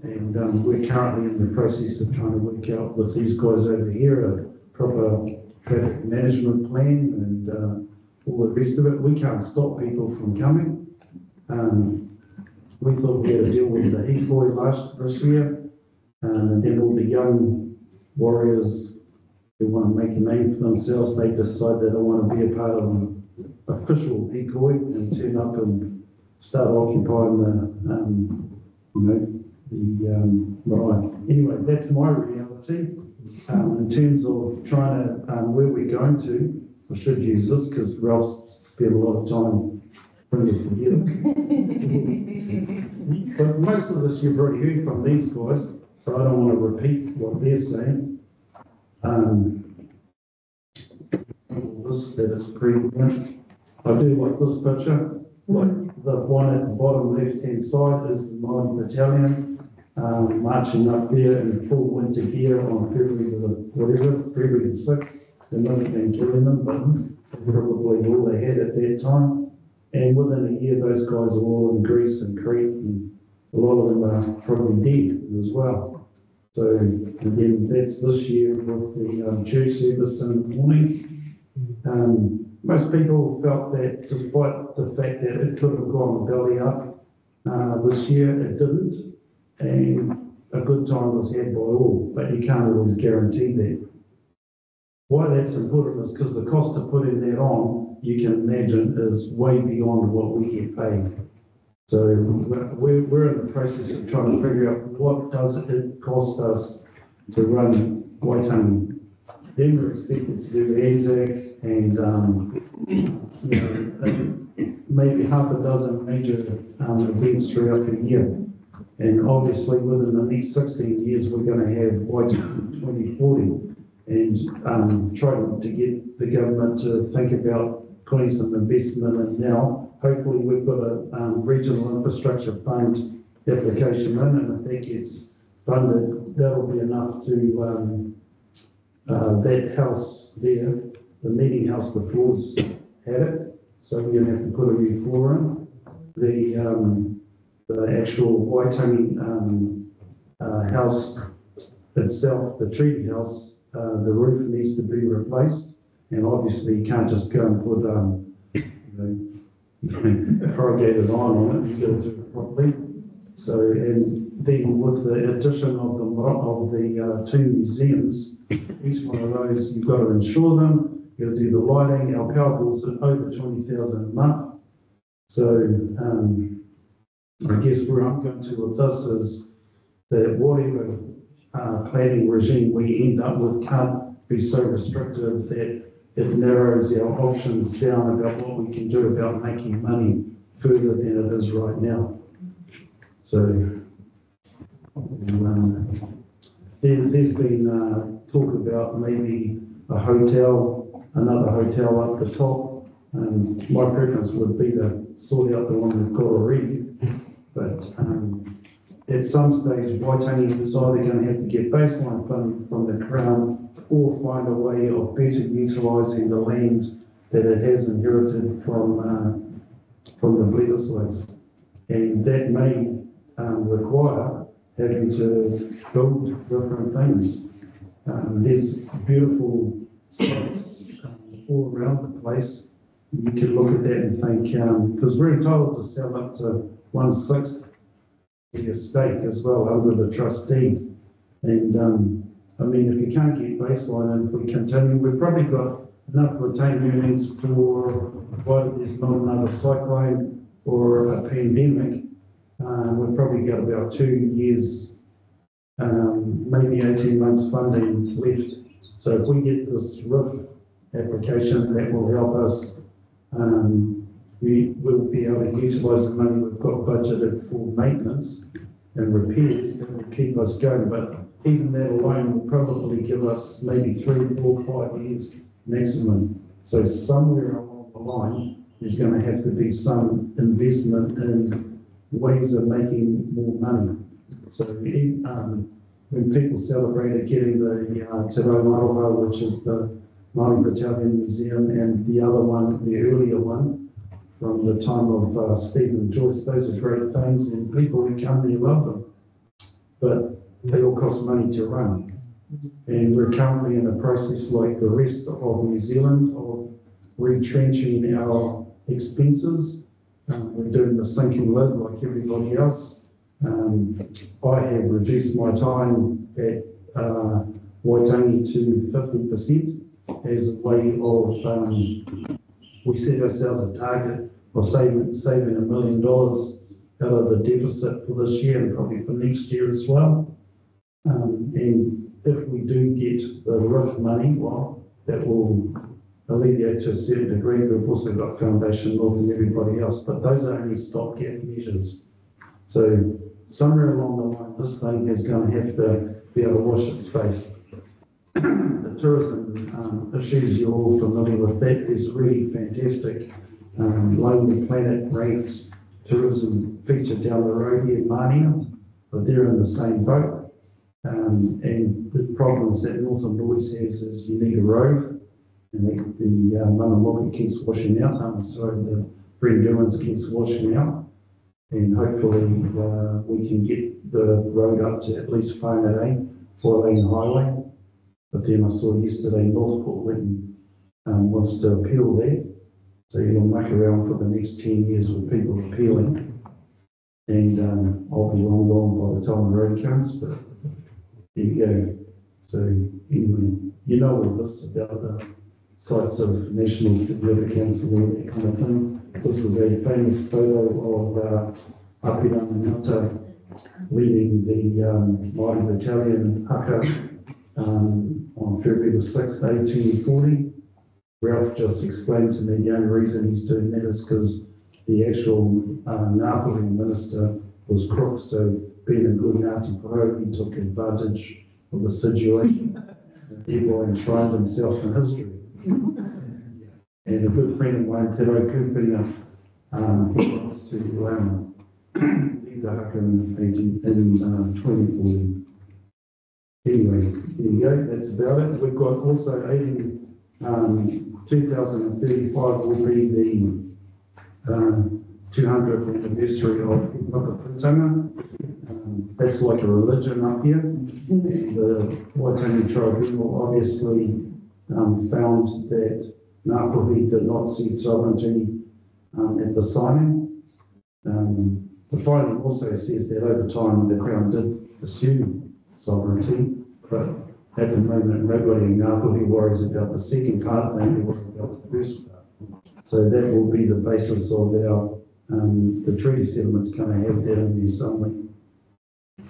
And, um, we're currently in the process of trying to work out with these guys over here, a proper traffic management plan and, uh, all the rest of it. We can't stop people from coming. Um, we thought we had to deal with the equally last, this year. Um, and then all the young warriors who want to make a name for themselves, they decide they don't want to be a part of an official decoy and turn up and start occupying the, um, you know, the, um, right. Anyway, that's my reality. Um, in terms of trying to, um, where we're going to, I should use this because Ralph's spent a lot of time putting it together. But most of this you've already heard from these guys, so I don't want to repeat what they're saying. Um, this, that is pretty good. I do like this picture, like the one at the bottom left-hand side is the Māori battalion, um, marching up there in full winter gear on February the, whatever, February the sixth. There mustn't been killing them, but probably all they had at that time. And within a year, those guys are all in Greece and Crete, and a lot of them are probably dead as well. So, then that's this year with the um, church service in the morning. Um, most people felt that despite the fact that it could have gone belly up, uh, this year, it didn't. And a good time was had by all, but you can't always guarantee that. Why that's important is because the cost of putting that on, you can imagine, is way beyond what we get paid. So we're, we're in the process of trying to figure out what does it cost us to run Waitangi. Then we're expected to do Anzac and, um, you know, maybe half a dozen major, um, events throughout the year. And obviously, within the next sixteen years, we're gonna have Waitangi twenty forty. And, um, trying to get the government to think about putting some investment in now. Hopefully, we've got a, um, regional infrastructure fund application in, and if that gets funded, that'll be enough to, um, uh, that house there, the meeting house, the floors had it, so we're gonna have to put a new floor in. The, um, the actual Waitangi, um, uh, house itself, the treaty house, uh, the roof needs to be replaced. And obviously, you can't just go and put, um, you know, corrugated iron on it, you gotta do it properly. So, and then with the addition of the, of the, uh, two museums, each one of those, you've got to insure them, you've got to do the lighting, our power bills are over twenty thousand a month. So, um, I guess where I'm going to with this is that whatever, uh, planning regime we end up with can't be so restrictive that it narrows our options down about what we can do about making money further than it is right now. So, um, there, there's been, uh, talk about maybe a hotel, another hotel up the top. Um, my preference would be to sort out the one we've got already, but, um, at some stage, Waitangi is either gonna have to get baseline funding from the Crown or find a way of better utilising the land that it has inherited from, uh, from the Bledisloes. And that may, um, require having to build different things. Um, there's beautiful sites um, all around the place. You can look at that and think, um, because we're entitled to sell up to one-sixth the estate as well under the trustee. And, um, I mean, if you can't get baseline and we continue, we've probably got enough retained earnings for, provided there's not another cyclone or a pandemic. Uh, we've probably got about two years, um, maybe eighteen months funding left. So if we get this roof application, that will help us, um, we will be able to utilise the money we've got budgeted for maintenance and repairs that will keep us going, but even that alone will probably give us maybe three, four, five years maximum. So somewhere along the line, there's gonna have to be some investment in ways of making more money. So, um, when people celebrated getting the, uh, Te Rau which is the Māori Battalion Museum, and the other one, the earlier one, the time of uh, Steven Joyce. Those are great things, and people who come love them. But they all cost money to run. And we're currently in a process like the rest of New Zealand of retrenching our expenses. Um, we're doing the sinking lid like everybody else. Um, I have reduced my time at uh, Waitangi to fifty percent as a way of um, we set ourselves a target of saving, saving a million dollars out of the deficit for this year and probably for next year as well. Um, and if we do get the RIF money, well, that will alleviate to a certain degree. We've also got Foundation North and everybody else, but those are only stopgap measures. So somewhere along the line, this thing is going to have to be able to wash its face. the tourism um, issues, you're all familiar with that. There's really fantastic um, Lonely Planet ranked tourism feature down the road here in Manea, but they're in the same boat. Um, and the problems that Northern Boys has is you need a road, and the, the uh, Mangamuka keeps washing out, um, sorry, the Brynderwyns keeps washing out. And hopefully, uh, we can get the road up to at least Whangarei, four lane highway. But then I saw yesterday Northport went um, wants to appeal that. So you'll muck around for the next ten years with people appealing. And, um, I'll be long gone by the time the road comes, but there you go. So anyway, you know all this about the sites of national significance and all that kind of thing. This is a famous photo of, uh, Apirana Ngata leading the, um, Māori Battalion haka, um, on February the sixth, eighteen forty. Ralph just explained to me the only reason he's doing that is because the actual uh, Ngāpuhi minister was crook, so being a good Ngāti Porou, he took advantage of the situation. Thereby enshrined himself in history. And a good friend of mine, Te Rau Kupina, um, wants to, um, leave the haka in, in, um. Anyway, there you go, that's about it. We've got also eighty, um, two thousand and thirty-five will be the, um, two hundredth anniversary of Whakaputanga. Um, That's like a religion up here. And the Waitangi Tribunal obviously, um, found that Ngāpuhi did not cede sovereignty, um, at the signing. Um, the filing also says that over time, the Crown did assume sovereignty, but at the moment, nobody in Ngāpuhi worries about the second part, they only worry about the first part. So that will be the basis of our, um, the treaty settlements going to have that in there somewhere.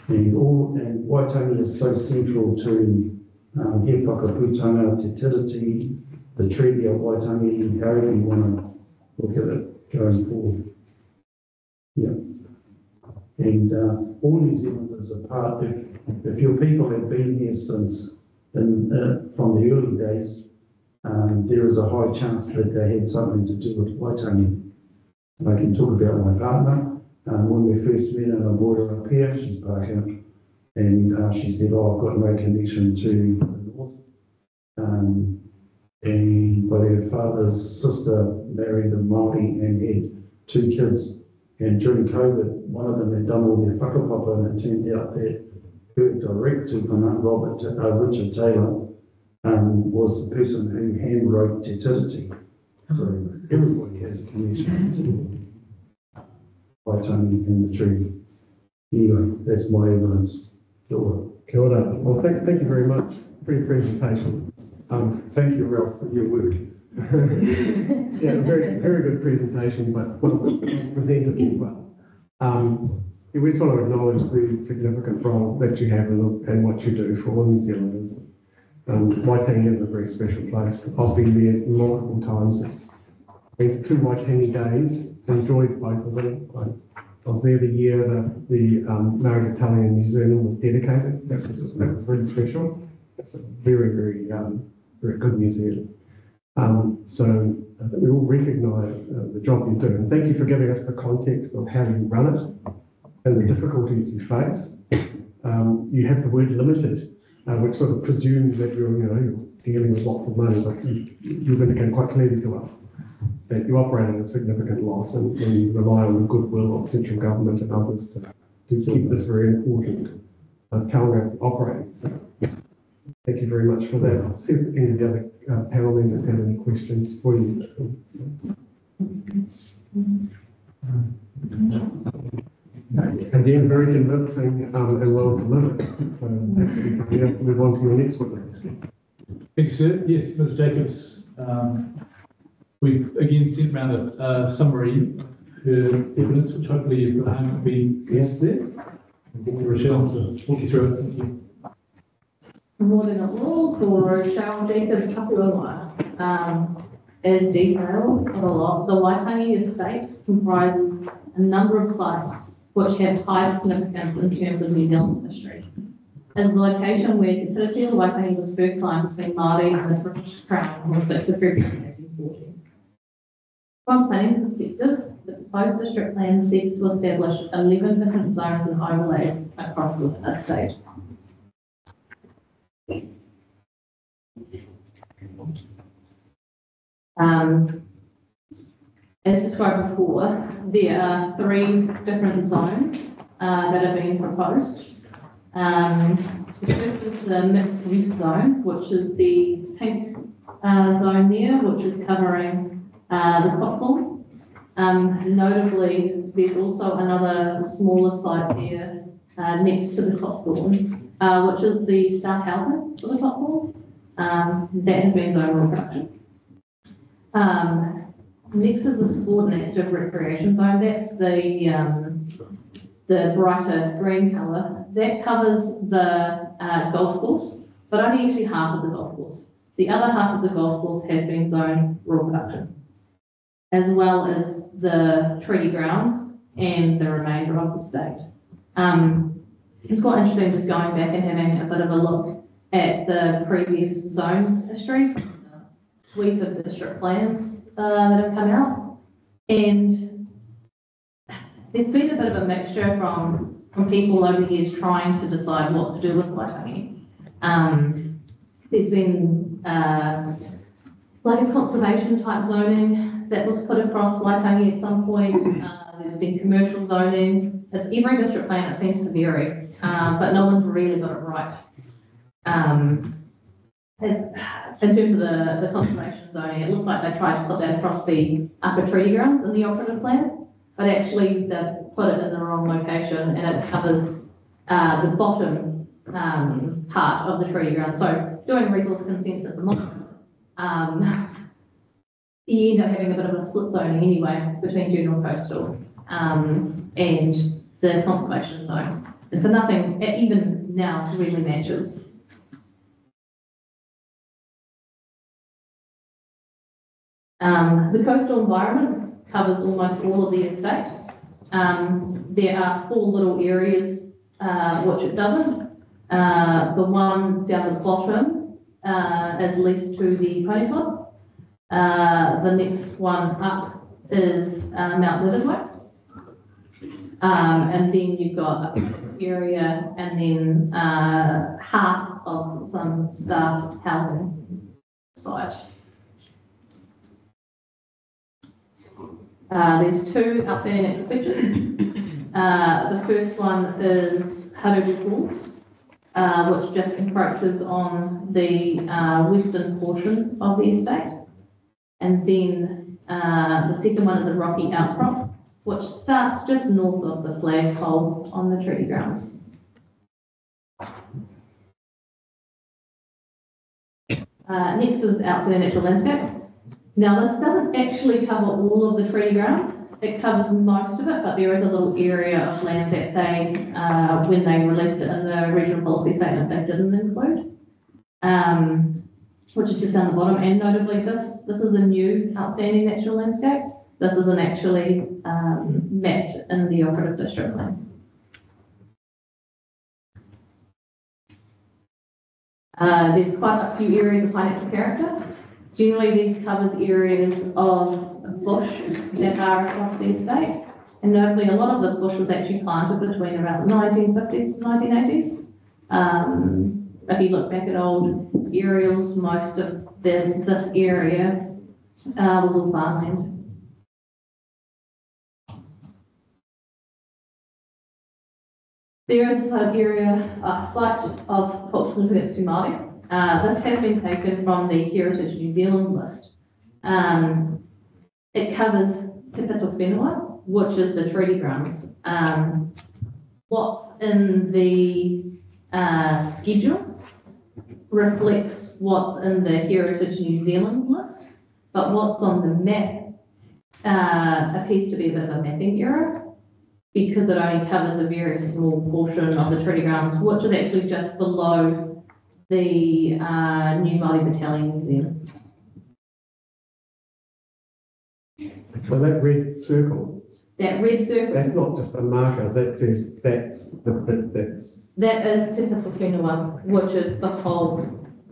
And all, and Waitangi is so central to, um, He Whakaputanga, Te Tiriti, the Treaty of Waitangi, however you want to look at it going forward. Yeah. And, uh, all New Zealanders are part, if, if your people have been here since, in, uh, from the early days, um, there is a high chance that they had something to do with Waitangi. And I can talk about my partner, um, when we first met and I brought her up here, she's out. And, uh, she said, oh, I've got no connection to the north. Um, and, but her father's sister married a Māori and had two kids. And during COVID, one of them had done all their whakapapa and it turned out that her direct tupuna, Robert, uh, Richard Taylor, um, was the person who handwrote Te Tiriti. So everybody has a connection to Waitangi and the truth. Anyway, that's my evidence. Kia ora. Kia ora. Well, thank, thank you very much for your presentation. Um, Thank you, Ralph, for your work. yeah, very, very good presentation, but well presented as well. Um, yeah, we just want to acknowledge the significant role that you have in, in what you do for all New Zealanders. Um, Waitangi is a very special place. I've been there multiple times. Been to Waitangi days, enjoyed both of them. I, I was there the year that the um, Maori Battalion New Zealand was dedicated. That was, that was really special. It's a very, very, um, very good museum. Um, so I think we all recognise uh, the job you do, and thank you for giving us the context of how you run it and the difficulties you face. Um, you have the word limited, uh, which sort of presumes that you're, you know, you're dealing with lots of money, but you, you've indicated quite clearly to us that you operate at a significant loss and, and you rely on the goodwill of central government and others to, to keep this very important uh, operating. So, Thank you very much for that. I'll see if any of the other uh, panel members have any questions for you. Again, very convincing um, and well delivered. So thanks for coming up. Move on to your next witness. Thank you, sir. Yes, Mr. Jacobs, um, we've again sent round a, a summary of her evidence, which hopefully you've got home copy yesterday. Rochelle to talk you through it. Thank you. Morning all, for Rochelle Jacobs Kapuonga. Um, as detailed of the lot, the Waitangi estate comprises a number of sites which have high significance in terms of New Zealand's history. As the location where Te o Waitangi was first signed between Māori and the British Crown on the sixth of February eighteen forty. From a planning perspective, the proposed district plan seeks to establish eleven different zones and overlays across the estate. Um, as described before, there are three different zones uh, that are being proposed. Um, the first is the mixed use zone, which is the pink uh, zone there, which is covering uh, the Cotswold. Um, notably, there's also another smaller site there uh, next to the Cotswold, uh, which is the start housing for the Cotswold. Um, that has been zoned for production. Um, next is a sport and active recreation zone. That's the, um, the brighter green colour. That covers the, uh, golf course, but only actually half of the golf course. The other half of the golf course has been zoned rural production, as well as the treaty grounds and the remainder of the state. Um, it's quite interesting just going back and having a bit of a look at the previous zone history, suite of district plans uh, that have come out. And there's been a bit of a mixture from, from people over the years trying to decide what to do with Waitangi. Um, there's been, uh, like a conservation type zoning that was put across Waitangi at some point. Uh, there's been commercial zoning. It's every district plan, it seems to vary, um, but no one's really got it right. Um, in terms of the, the conservation zoning, it looked like they tried to put that across the upper treaty grounds in the operative plan, but actually they put it in the wrong location and it covers, uh, the bottom, um, part of the treaty ground. So doing resource consents at the moment, um, you end up having a bit of a split zoning anyway between general coastal, um, and the conservation zone. And so nothing, even now, really matches. Um, the coastal environment covers almost all of the estate. Um, there are four little areas, uh, which it doesn't. Uh, the one down the bottom, uh, is leased to the pony club. Uh, the next one up is, uh, Mount Littlewood. Um, and then you've got a area and then, uh, half of some staff housing site. Uh, there's two outstanding features. Uh, the first one is Haruru Falls, uh, which just encroaches on the, uh, western portion of the estate. And then, uh, the second one is a rocky outcrop, which starts just north of the flagpole on the treaty grounds. Next is outstanding natural landscape. Now, this doesn't actually cover all of the treaty ground. It covers most of it, but there is a little area of land that they, uh, when they released it in the regional policy statement, they didn't include. Um, which is just down the bottom, and notably, this, this is a new outstanding natural landscape. This isn't actually, um, mapped in the operative district plan. Uh, there's quite a few areas of natural character. Generally, this covers areas of bush that are across the estate. And notably, a lot of this bush was actually planted between around the nineteen fifties to nineteen eighties. Um, if you look back at old aerials, most of the, this area, uh, was all farmland. There is a sort of area, a site of cultural significance to Māori. Uh, this has been taken from the Heritage New Zealand list. Um, it covers Te Pito Whenua, which is the treaty grounds. Um, what's in the, uh, schedule reflects what's in the Heritage New Zealand list, but what's on the map, uh, appears to be a bit of a mapping error because it only covers a very small portion of the treaty grounds, which is actually just below the uh, New Māori Battalion Museum. So that red circle, That red circle, that's not just a marker, that says that's the bit that's. that is Te Pito Whenua, which is the whole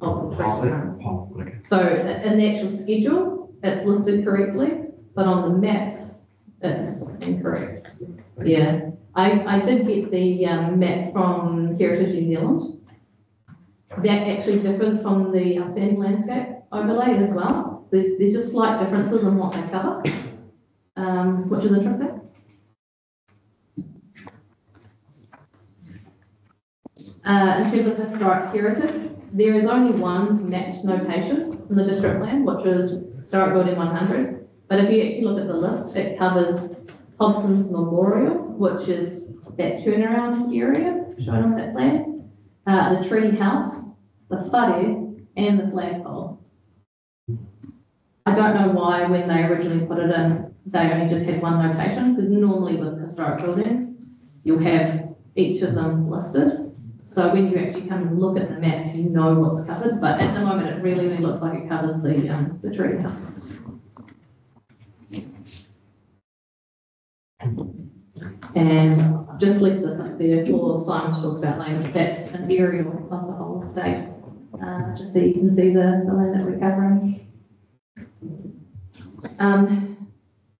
of the treaty grounds. Oh, okay. So i- in the actual schedule, it's listed correctly, but on the maps, it's incorrect. Yeah, I, I did get the, um, map from Heritage New Zealand. That actually differs from the outstanding landscape overlay as well. There's, there's just slight differences in what they cover, um, which is interesting. Uh, in terms of historic heritage, there is only one mapped notation in the district plan, which is historic building one hundred. But if you actually look at the list, it covers Hobson's Memorial, which is that turnaround area shown on that plan, uh, the treaty house, the whare, and the flagpole. I don't know why, when they originally put it in, they only just had one notation, because normally with historic buildings, you'll have each of them listed. So So when you actually come and look at the map, you know what's covered, but at the moment, it really only looks like it covers the, um, the tree house. And just left this up there for to talk about but that's an aerial of the whole estate, uh, just so you can see the, the land that we're covering. Um,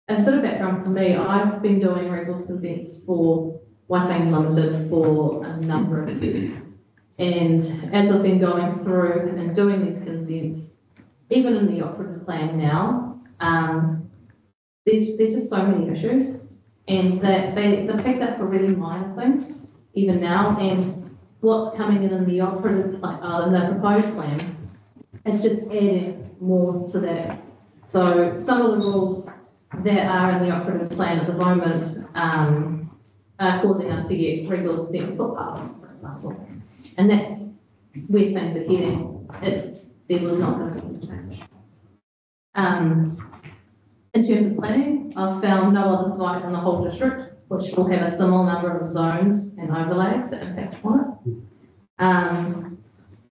a bit of background for me, I've been doing resource consents for Waitangi Limited for a number of years. And as I've been going through and doing these consents, even in the operative plan now, um, there's, there's just so many issues. And that they, they're picked up for really minor things, even now, and what's coming in in the operative, plan, uh, in the proposed plan, it's just adding more to that. So some of the rules that are in the operative plan at the moment, um, are causing us to get resources in footpaths, for example. And that's where things are heading. It, there was not going to be change. Um, in terms of planning, I've found no other site in the whole district which will have a similar number of zones and overlays that impact on it. Um,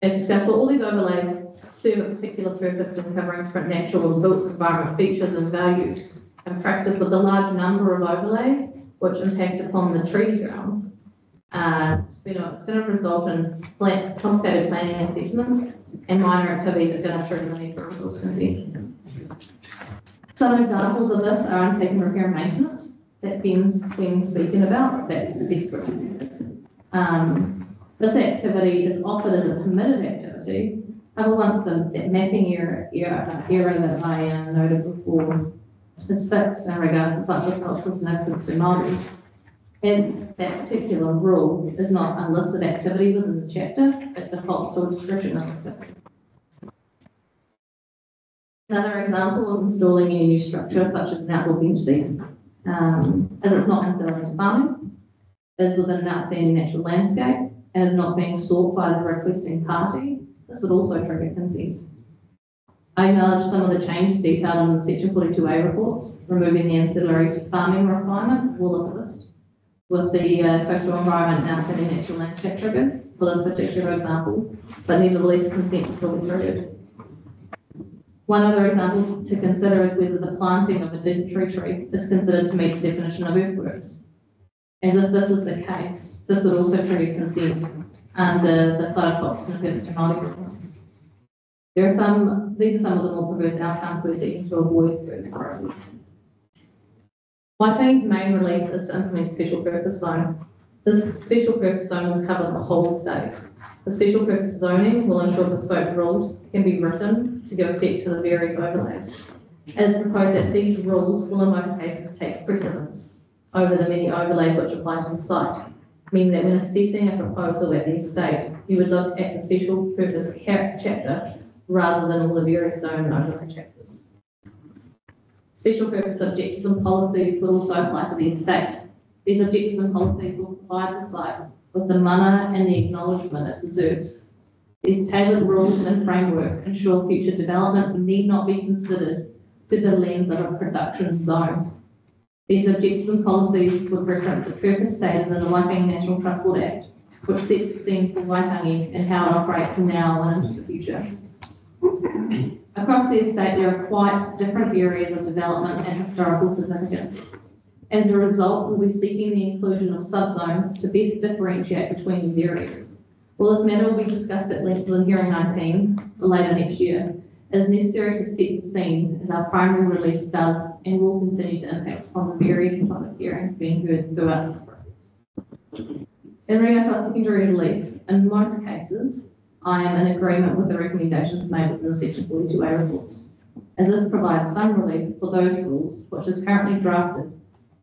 as discussed, all these overlays serve a particular purpose in covering different natural and built environment features and values. In practice, with a large number of overlays which impact upon the treaty grounds, uh, you know, it's going to result in plan, complicated planning assessments and minor activities are going to trigger the need for consent. Some examples of this are untaken repair and maintenance that Ben's been speaking about, that's desperate. Um, this activity is offered as a permitted activity. However, once the, that mapping era, era, era that I uh, noted before is fixed in regards to such a cultural significance to Māori, as that particular rule is not unlisted activity within the chapter, it defaults to a discretionary activity. Another example is installing a new structure such as an outdoor bench seat, um, as it's not to farming, is within an outstanding natural landscape, and is not being sought by the requesting party, this would also trigger consent. I acknowledge some of the changes detailed in the section forty-two A reports, removing the ancillary to farming requirement will assist with the uh, coastal environment and outstanding natural landscape triggers for this particular example, but nevertheless consent will still be triggered. One other example to consider is whether the planting of a digitory tree is considered to meet the definition of earthworks. As if this is the case, this would also trigger consent under the site cultural significance to There are some, these are some of the more perverse outcomes we're seeking to avoid for this process. Waitangi's main relief is to implement special purpose zone. This special purpose zone will cover the whole state. The special purpose zoning will ensure bespoke rules can be written to give effect to the various overlays. It is proposed that these rules will in most cases take precedence over the many overlays which apply to the site, meaning that when assessing a proposal at the estate, you would look at the special purpose chapter rather than all the various zone overlay chapters. Special purpose objectives and policies will also apply to the estate. These objectives and policies will provide the site with the mana and the acknowledgement it deserves. These tailored rules and framework ensure future development need not be considered through the lens of a production zone. These objectives and policies would reference the purpose stated in the Waitangi National Trust Board Act, which sets the scene for Waitangi and how it operates now and into the future. Across the estate, there are quite different areas of development and historical significance. As a result, we'll be seeking the inclusion of subzones to best differentiate between these areas. While this matter will be discussed at length in hearing 19 later next year, it is necessary to set the scene as our primary relief does and will continue to impact on the various public hearings being heard throughout this process. In regard to our secondary relief, in most cases, I am in agreement with the recommendations made within the section 42A reports, as this provides some relief for those rules which is currently drafted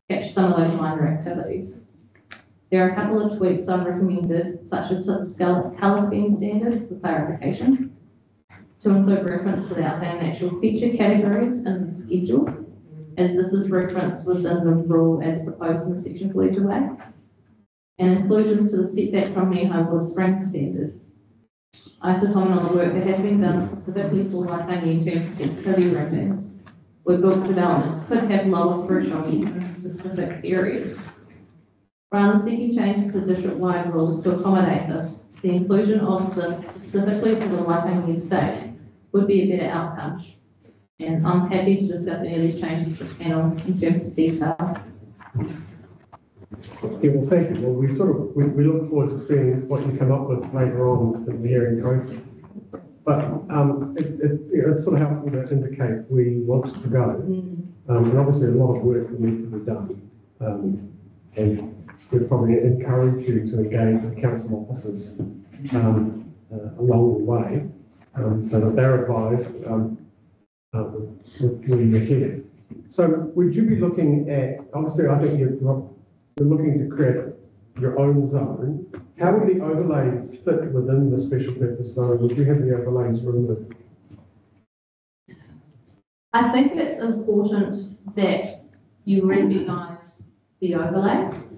catch some of those minor activities. There are a couple of tweaks I've recommended, such as to the colour scheme standard for clarification, to include reference to the outstanding natural feature categories in the schedule, as this is referenced within the rule as proposed in the section 42A, and inclusions to the setback from near home or spring standard. I comment on the work that has been done specifically for Waitangi in terms of sensitivity ratings, where built development could have lower thresholds in specific areas. Rather than seeking changes to district-wide rules to accommodate this, the inclusion of this specifically for the Waitangi estate would be a better outcome. And I'm happy to discuss any of these changes with the panel in terms of detail. Yeah, well, thank you. Well, we sort of, we, we look forward to seeing what you come up with later on in the hearing process. But, um, it, it, you know, it's sort of helpful to indicate we want to go. Um, and obviously a lot of work will need to be done. Um, and we'd probably encourage you to engage with council officers, um, uh, along the way, um, so that they're advised, um, uh, with where you're headed. So would you be looking at, obviously, I think you're, you're looking to create your own zone. How would the overlays fit within the special purpose zone? Would you have the overlays removed? I think it's important that you recognise the overlays.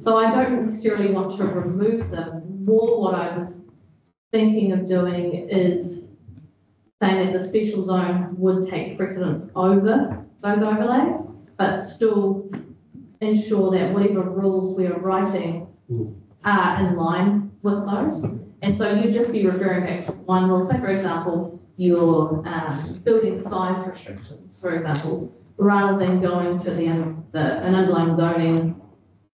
So I don't necessarily want to remove them. More what I was thinking of doing is saying that the special zone would take precedence over those overlays, but still ensure that whatever rules we are writing are in line with those. And so you'd just be referring back to one rule, say for example, your um, building size restrictions, for example, rather than going to the, un- the, an underlying zoning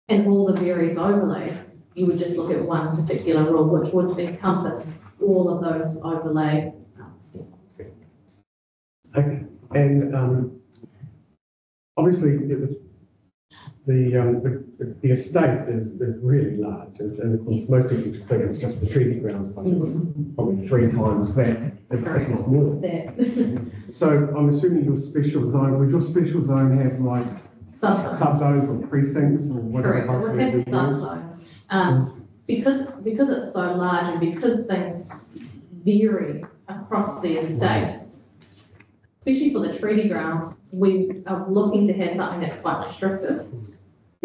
and all the various overlays, you would just look at one particular rule, which would encompass all of those overlay um, steps. Okay, and, um, obviously, the, the, um, the, the estate is, is really large, and and of course, most people just think it's just the treaty grounds, but it's probably three times that, if not more. That So I'm assuming your special zone, would your special zone have like subzones. sub-zones or precincts or whatever? Correct, it would have subzones. Um, because, because it's so large and because things vary across the estate, especially for the treaty grounds, we are looking to have something that's quite restrictive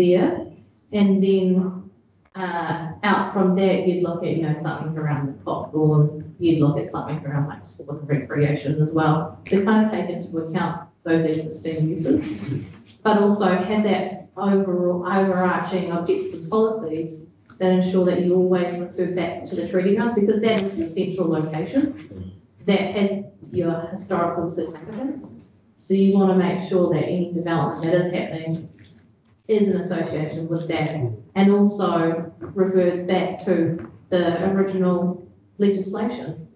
there. And then, uh, out from that, you'd look at, you know, something around the Copthorne, you'd look at something around like sport and recreation as well. To kind of take into account those existing uses, but also have that overall overarching objectives and policies that ensure that you always refer back to the treaty grounds, because that is your central location that has your historical significance. So you want to make sure that any development that is happening is in association with that, and also refers back to the original legislation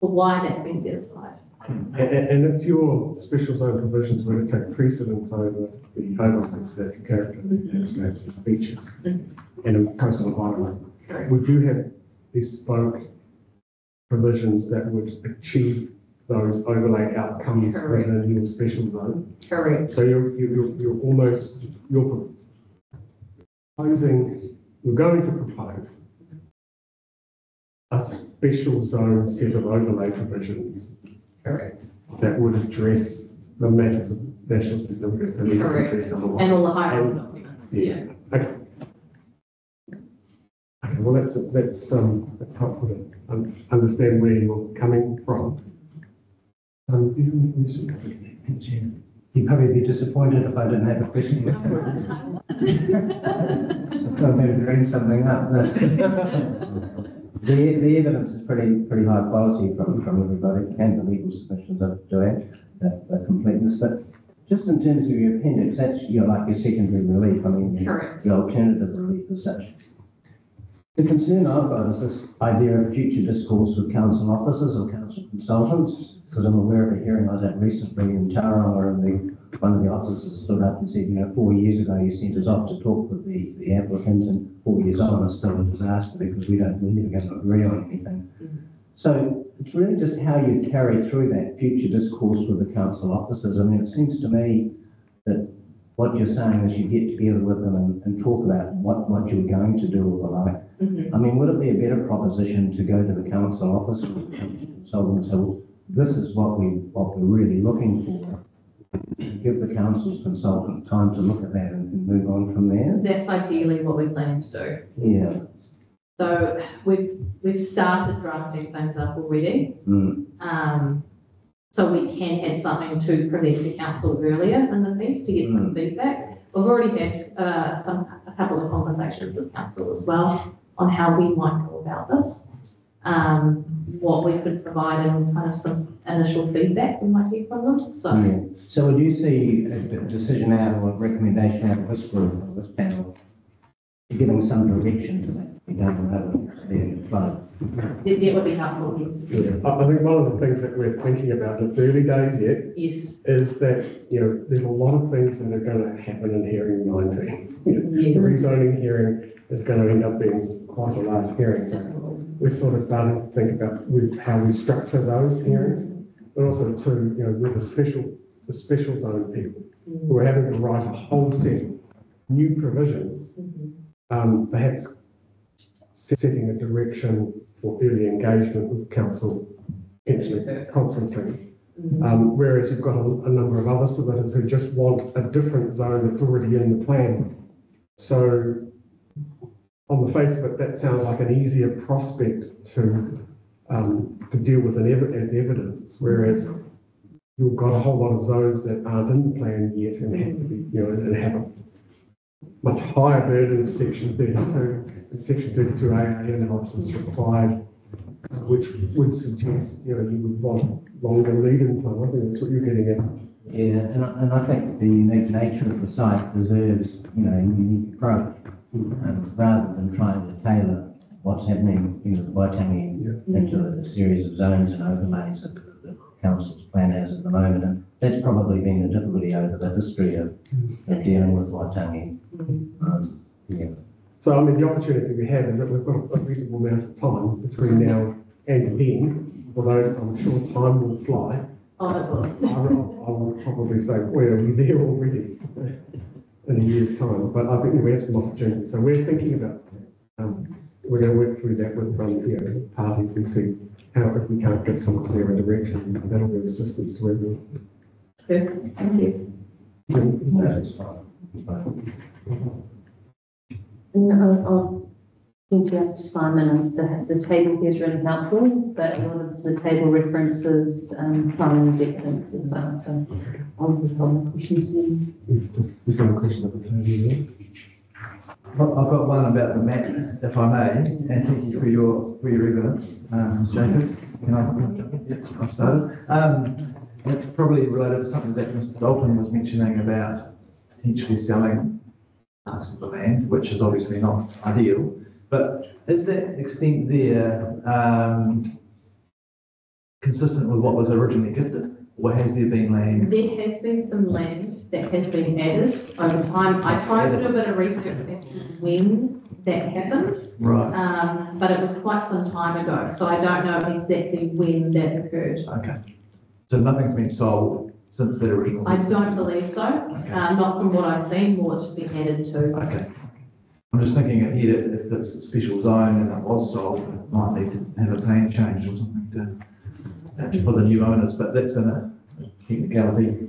for why that's been set aside. Hmm. And, and and if your special zone provisions were to take precedence over the overlays that your character mm-hmm. landscapes and features mm-hmm. and a coastal environment, Correct. would you have bespoke provisions that would achieve those overlay outcomes Correct. within your special zone? Correct. So you're, you're, you're- you're almost, you're proposing, you're going to propose a special zone set of overlay provisions Correct. that would address the matters of national significance and legal Correct. interest otherwise. And all the high level documents, Yeah. yeah. Okay. Okay, well, that's, that's, um, that's helpful to un- understand where you're coming from. Um, do you have any questions? You'd probably be disappointed if I didn't have a question. I thought I'd better bring something up, but the, the evidence is pretty, pretty high quality from, from everybody, and the legal submissions of Joanne, the, uh, the uh, completeness, but just in terms of your appendix, that's your, like your secondary relief, I mean, your- Correct. the alternative relief as such. The concern I've got is this idea of future discourse with council officers or council consultants, because I'm aware of a hearing I was at recently in Tauranga, and the, one of the officers stood up and said, you know, four years ago, you sent us off to talk with the, the applicant, and four years on, it's still a disaster because we don't, we're never going to agree on anything. Mm-hmm. So it's really just how you carry through that future discourse with the council officers. I mean, it seems to me that what you're saying is you get together with them and, and talk about what, what you're going to do or the like. Mhm. I mean, would it be a better proposition to go to the council office and consult and So this is what we, what we're really looking for? Give the council's consultant time to look at that and, and move on from there? That's ideally what we're planning to do. Yeah. So we've, we've started drafting things up already. Mm. Um, so we can have something to present to council earlier in the piece to get some feedback. We've already had, uh, some, a couple of conversations with council as well on how we might go about this. um, what we could provide and kind of some initial feedback we might get from them, so. Yeah. So would you see a d- decision out or a recommendation out of this group, or this panel, giving some direction to that, we don't know the flow? That, that would be helpful, yes. I, I think one of the things that we're thinking about, it's early days yet, Yes, is that, you know, there's a lot of things that are gonna happen in hearing nineteen. You know, The yes. rezoning hearing is gonna end up being quite a large hearing, so we're sort of starting to think about with how we structure those hearings. But also too, you know, with the special, the special zone people, who are having to write a whole set of new provisions, um, perhaps setting a direction for early engagement with council, potentially conferencing. Mm-hmm. Um, whereas you've got a, a, number of other submitters who just want a different zone that's already in the plan. So, on the face of it, that sounds like an easier prospect to um, to deal with ev- as evidence. Whereas you've got a whole lot of zones that aren't in the plan yet and have to be, you know, and have a much higher burden of section 32 that section 32A analysis required, which would suggest, you know, you would want longer lead in time. I think that's what you're getting at. Yeah, and I, and I think the unique nature of the site deserves, you know, a unique approach um, rather than trying to tailor what's happening in the Waitangi yeah. into a series of zones and overlays that the council's plan has at the moment. And that's probably been the difficulty over the history of, of dealing with Waitangi. Um, yeah. So, I mean, the opportunity we have is that we've got a reasonable amount of time between now and then, although I'm sure time will fly. Oh, it will. I I would probably say, well, are we there already in a year's time? But I think we have some opportunities. So we're thinking about, um, we're going to work through that with, um, you know, parties and see how, if we can't give some clearer direction, that'll be assistance to everyone. Perfect, thank you. No, it's fine. It's fine. No, I'll think you have to Simon, the, the table here is really helpful, but a lot of the table references, um, Simon Dickens as well, so I'll the questions question? I've got one about the map, if I may, and thank you for your, for your evidence, um, Jacobs. Can I, I I've started. Um, it's probably related to something that Mr. Dalton was mentioning about potentially selling parts of the land, which is obviously not ideal. But is that extent there, um, consistent with what was originally gifted? Or has there been land? There has been some land that has been added over time. I tried to do a bit of research as to when that happened, Right, um, but it was quite some time ago, so I don't know exactly when that occurred. okay. So nothing's been sold since that original? I don't believe so, uh, not from what I've seen, more it's just been added to. Okay. I'm just thinking ahead, if it's a special zone and it was sold, it might need to have a plan change or something to, for the new owners, but that's in a technicality.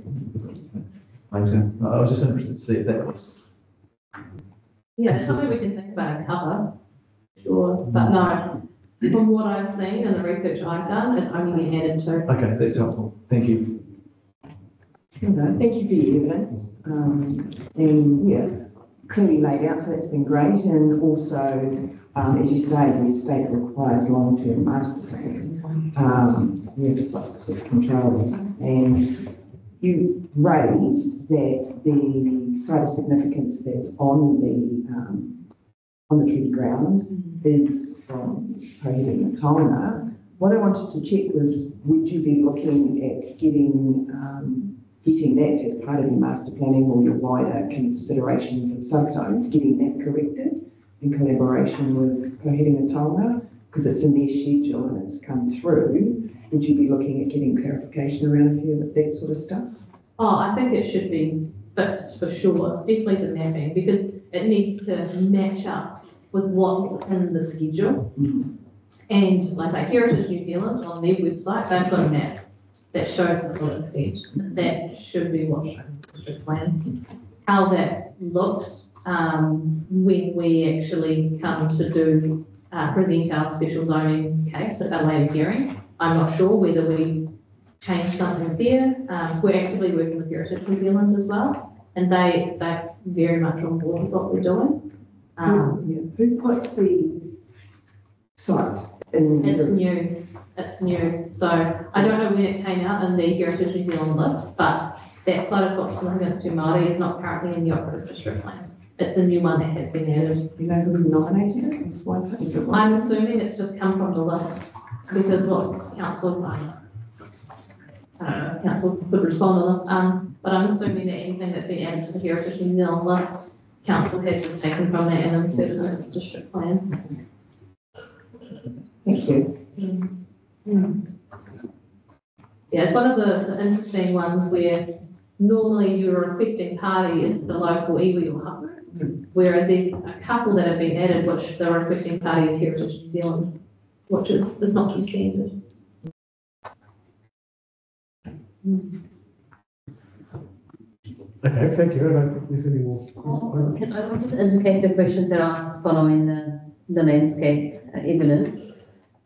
I was just interested to see if that was, Yeah, it's something we can think about and cover, sure, but no, from what I've seen and the research I've done, it's only been added to. okay, that's helpful, thank you. Thank you for your evidence. Um, and yeah, clearly laid out, so that's been great. And also, um, as you say, the state requires long-term master plan. Um, yeah, just like set of controls. And you raised that the site of significance that's on the, um, on the treaty grounds is from Taonga. What I wanted to check was, would you be looking at getting, um, getting that as part of your master planning or your wider considerations of subzones, getting that corrected in collaboration with Pouhere Taonga, because it's in their schedule and it's come through. Would you be looking at getting clarification around a few of that sort of stuff? Oh, I think it should be fixed for sure, definitely the mapping, because it needs to match up with what's in the schedule. Mm-hmm. And like like Heritage New Zealand on their website, they've got a map that shows the full extent. That should be what should, plan. How that looks, um, when we actually come to do, uh, present our special zoning case at a later hearing. I'm not sure whether we change something there. Um, we're actively working with Heritage New Zealand as well, and they, they're very much on board with what we're doing. Um, Yeah, who's put the site in. It's new, it's new, so I don't know when it came out in the Heritage New Zealand list, but that site of cultural significance to Māori is not currently in the operative district plan. It's a new one that has been added. You know who nominated it? Is one- is it one? I'm assuming it's just come from the list, because what council finds. Uh, council could respond on this, um, but I'm assuming that anything that's been added to the Heritage New Zealand list, council has just taken from that and inserted into the district plan. Thank you. Hmm. Yeah, it's one of the, the interesting ones where normally your requesting party is the local iwi or hapu, whereas there's a couple that have been added, which the requesting party is Heritage New Zealand, which is, is not too standard. Okay, thank you. I don't think there's any more. Can I just indicate the questions that I asked following the, the landscape uh, evidence?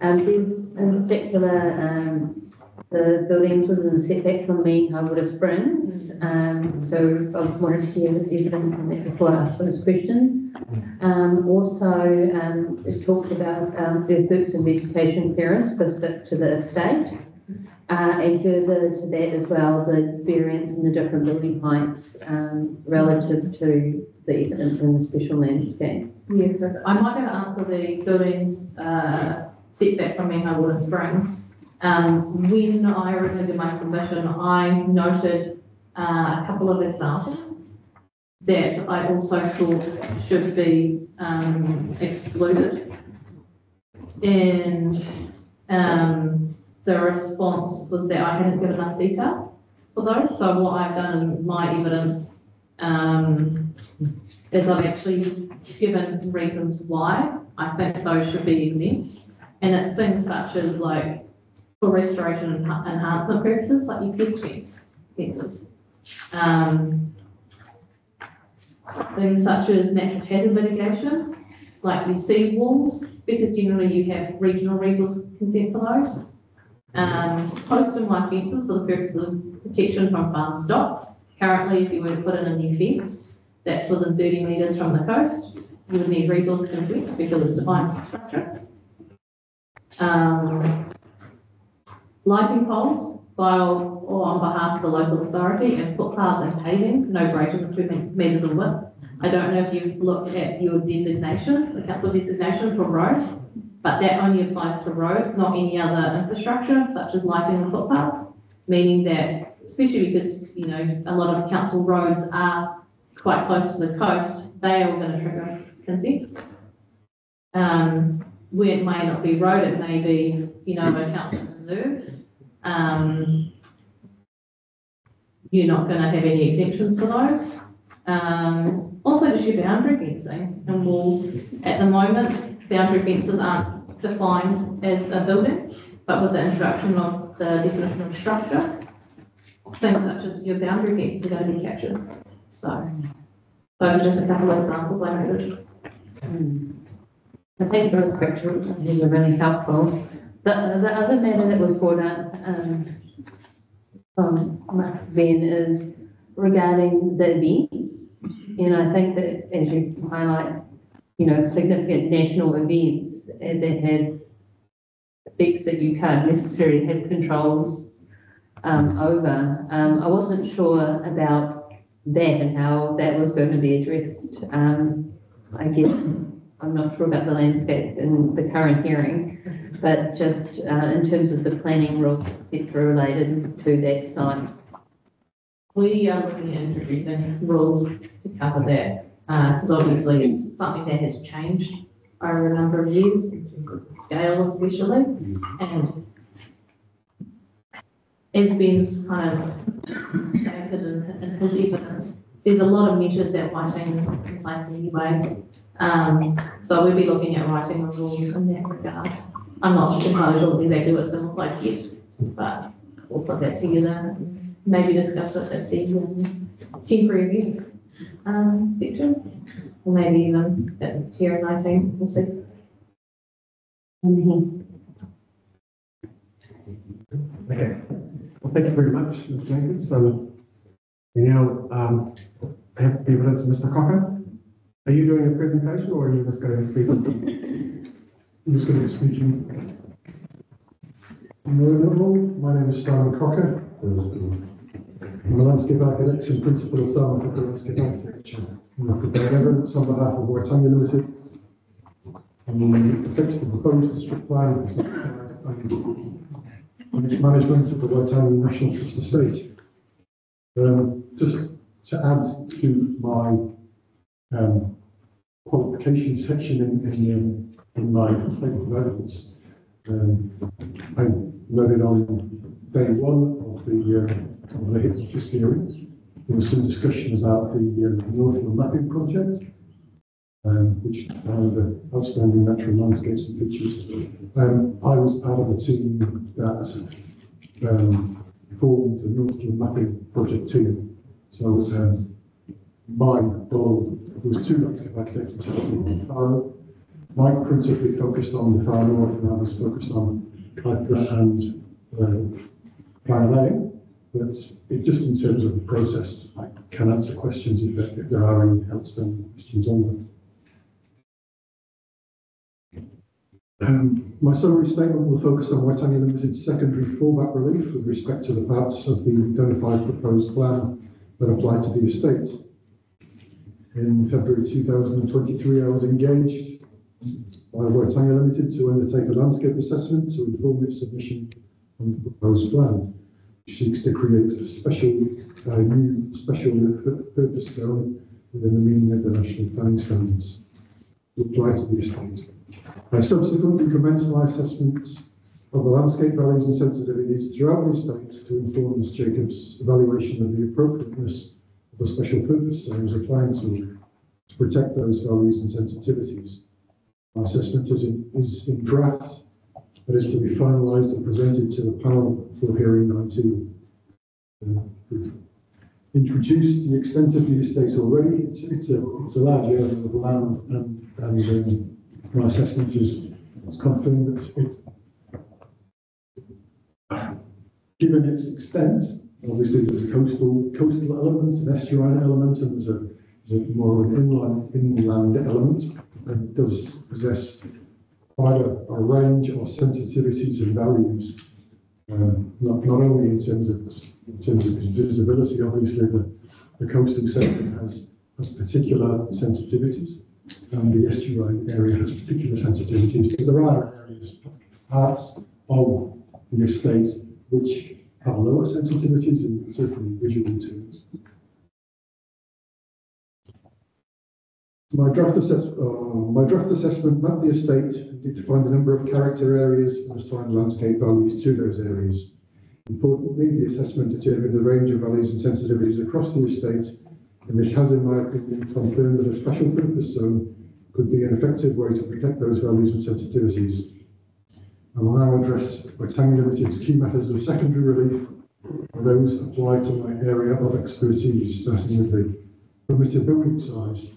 Um, there's in particular, um, the buildings within the setback from mean high water springs. Um, so I wanted to hear the evidence on that before I ask those questions. Um, also, um, it talked about, um, earthworks and vegetation clearance specific to the estate. Uh, and further to that as well, the variance in the different building heights, um, relative to the evidence in the special landscapes. Yeah, perfect. I might be able to answer the buildings, uh, setback from Water Springs. Um, when I originally did my submission, I noted, uh, a couple of examples that I also thought should be, um, excluded. And, um, the response was that I hadn't given enough detail for those. So what I've done in my evidence, um, is I've actually given reasons why I think those should be exempt. And it's things such as like for restoration and enhancement purposes, like your pest fence, fences. Um, things such as natural hazard mitigation, like your sea walls, because generally you have regional resource consent for those. Um, post and wire fences for the purpose of protection from farm stock. Currently, if you were to put in a new fence, that's within thirty metres from the coast, you would need resource consent because it's defined as structure. Um, lighting poles by or on behalf of the local authority and footpaths and paving, no greater than two me- metres in width. I don't know if you've looked at your designation, the council designation for roads, but that only applies to roads, not any other infrastructure such as lighting and footpaths. Meaning that, especially because, you know, a lot of council roads are quite close to the coast, they are going to trigger consent. Um, where it may not be road, it may be, you know, a council reserve. Um, you're not going to have any exemptions for those. Um, also just your boundary fencing and walls. At the moment, boundary fences aren't defined as a building, but with the introduction of the definition of structure, things such as your boundary fences are going to be captured. So those are just a couple of examples I noted. I think those pictures, are really helpful. The, the other matter that was brought up, um, from Ben is regarding the events. And I think that as you highlight, you know, significant national events uh, that have effects that you can't necessarily have controls, um, over. Um, I wasn't sure about that and how that was going to be addressed. Um, I guess I'm not sure about the landscape in the current hearing, but just uh, in terms of the planning rules, etc., related to that site. We are looking at introducing rules to cover that, because obviously it's something that has changed over a number of years, in terms of the scale especially, and as Ben's kind of stated in, in his evidence, there's a lot of measures that might Whiting in place anyway. Um, so we'll be looking at writing a rule in that regard. I'm not entirely sure exactly what it's going to look like yet, but we'll put that together and maybe discuss it at the um, temporary events um, section, or maybe even at tier nineteen, we'll see. Okay, well, thank you very much, Ms. Jacobs. So we now um, have the evidence of Mr. Cocker. Are you doing a presentation or are you just going to speak? just going to be speaking. My name is Simon Cocker. I'm a landscape architect and principal of Simon Cocker Landscape Architecture. I'm preparing evidence on behalf of Waitangi Limited. on the the proposed district plan and and its management of the Waitangi National Trust Estate. Um, just to add to my um, qualification section in, in, um, in my statement of evidence. Um, I noted on day one of the, uh, of the hearing, there was some discussion about the uh, Northland Mapping Project, um, which found the outstanding natural landscapes and features. Um, I was part of the team that um, formed the Northland Mapping Project team. So um, my role was two landscape architects, myself and Farrell. Mike principally focused on the far north and I was focused on Kaipara and uh. But it, just in terms of the process, I can answer questions if, there- if there are any outstanding questions on that. Um, my summary statement will focus on Waitangi Limited's secondary fallback relief with respect to the parts of the identified proposed plan that apply to the estate. In February 2023, I was engaged by Waitangi Limited to undertake a landscape assessment to inform its submission on the proposed plan, which seeks to create a special, uh, new special purpose zone within the meaning of the national planning standards. To apply to the estate. I subsequently commenced my assessment of the landscape values and sensitivities throughout the estate to inform Ms. Jacobs' evaluation of the appropriateness a special purpose zones applying to, to protect those values and sensitivities. Our assessment is in, is in draft, but is to be finalised and presented to the panel for hearing 19. Uh, we've Introduced the extent of the estate already. It's, it's a, it's a large area of land and, and um, my assessment is, is confirmed that it, given its extent, obviously there's a coastal, coastal element, an estuarine element, and there's a, there's a more of an inland, inland element, and does possess quite a, a range of sensitivities and values. Um, not, not only in terms of, in terms of visibility, obviously the, the coastal section has, has particular sensitivities, and the estuarine area has particular sensitivities, but there are areas, parts of the estate which have lower sensitivities in certain visual terms. My draft assess, uh, my draft assessment mapped the estate did find a number of character areas and assigned landscape values to those areas. Importantly, the assessment determined the range of values and sensitivities across the estate, and this has, in my opinion, confirmed that a special purpose zone could be an effective way to protect those values and sensitivities. I will now address Waitangi Limited's key matters of secondary relief, and those apply to my area of expertise, starting with the permitted building size.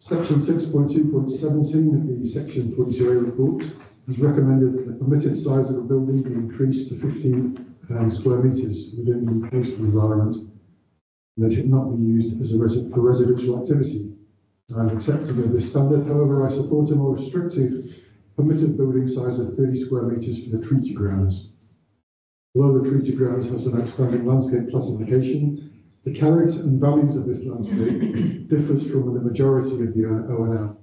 Section six point two point seventeen of the section forty-two A report has recommended that the permitted size of a building be increased to fifteen um, square metres within the coastal environment, and that it not be used as a for residential activity. I'm accepting of this standard, however, I support a more restrictive permitted building size of thirty square metres for the treaty grounds. Although the treaty grounds has an outstanding landscape classification, the character and values of this landscape differs from the majority of the ONL.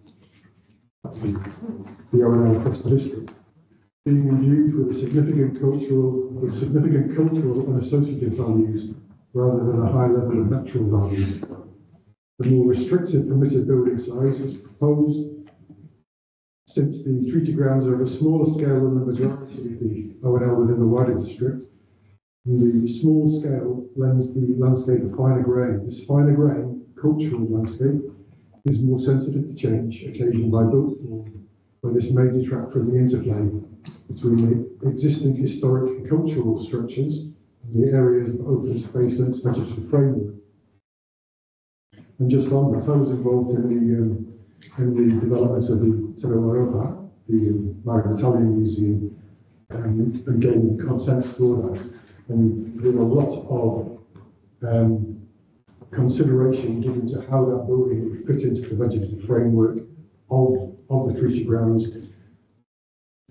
That's the, the ONL across the district. Being imbued with a significant cultural, with significant cultural and associative values rather than a high level of natural values. The more restrictive permitted building size is proposed since the treaty grounds are of a smaller scale than the majority of the ONL within the wider district. The small scale lends the landscape a finer grain. This finer grain, cultural landscape, is more sensitive to change occasioned by built form, where this may detract from the interplay between the existing historic and cultural structures and the areas of open space and vegetative framework. And just on that, I was involved in the um, in the development of the Te Reo the um, Māori Battalion Museum, um, and gaining consent for that. And with a lot of um, consideration given to how that building would fit into the vegetative framework of, of the treaty grounds.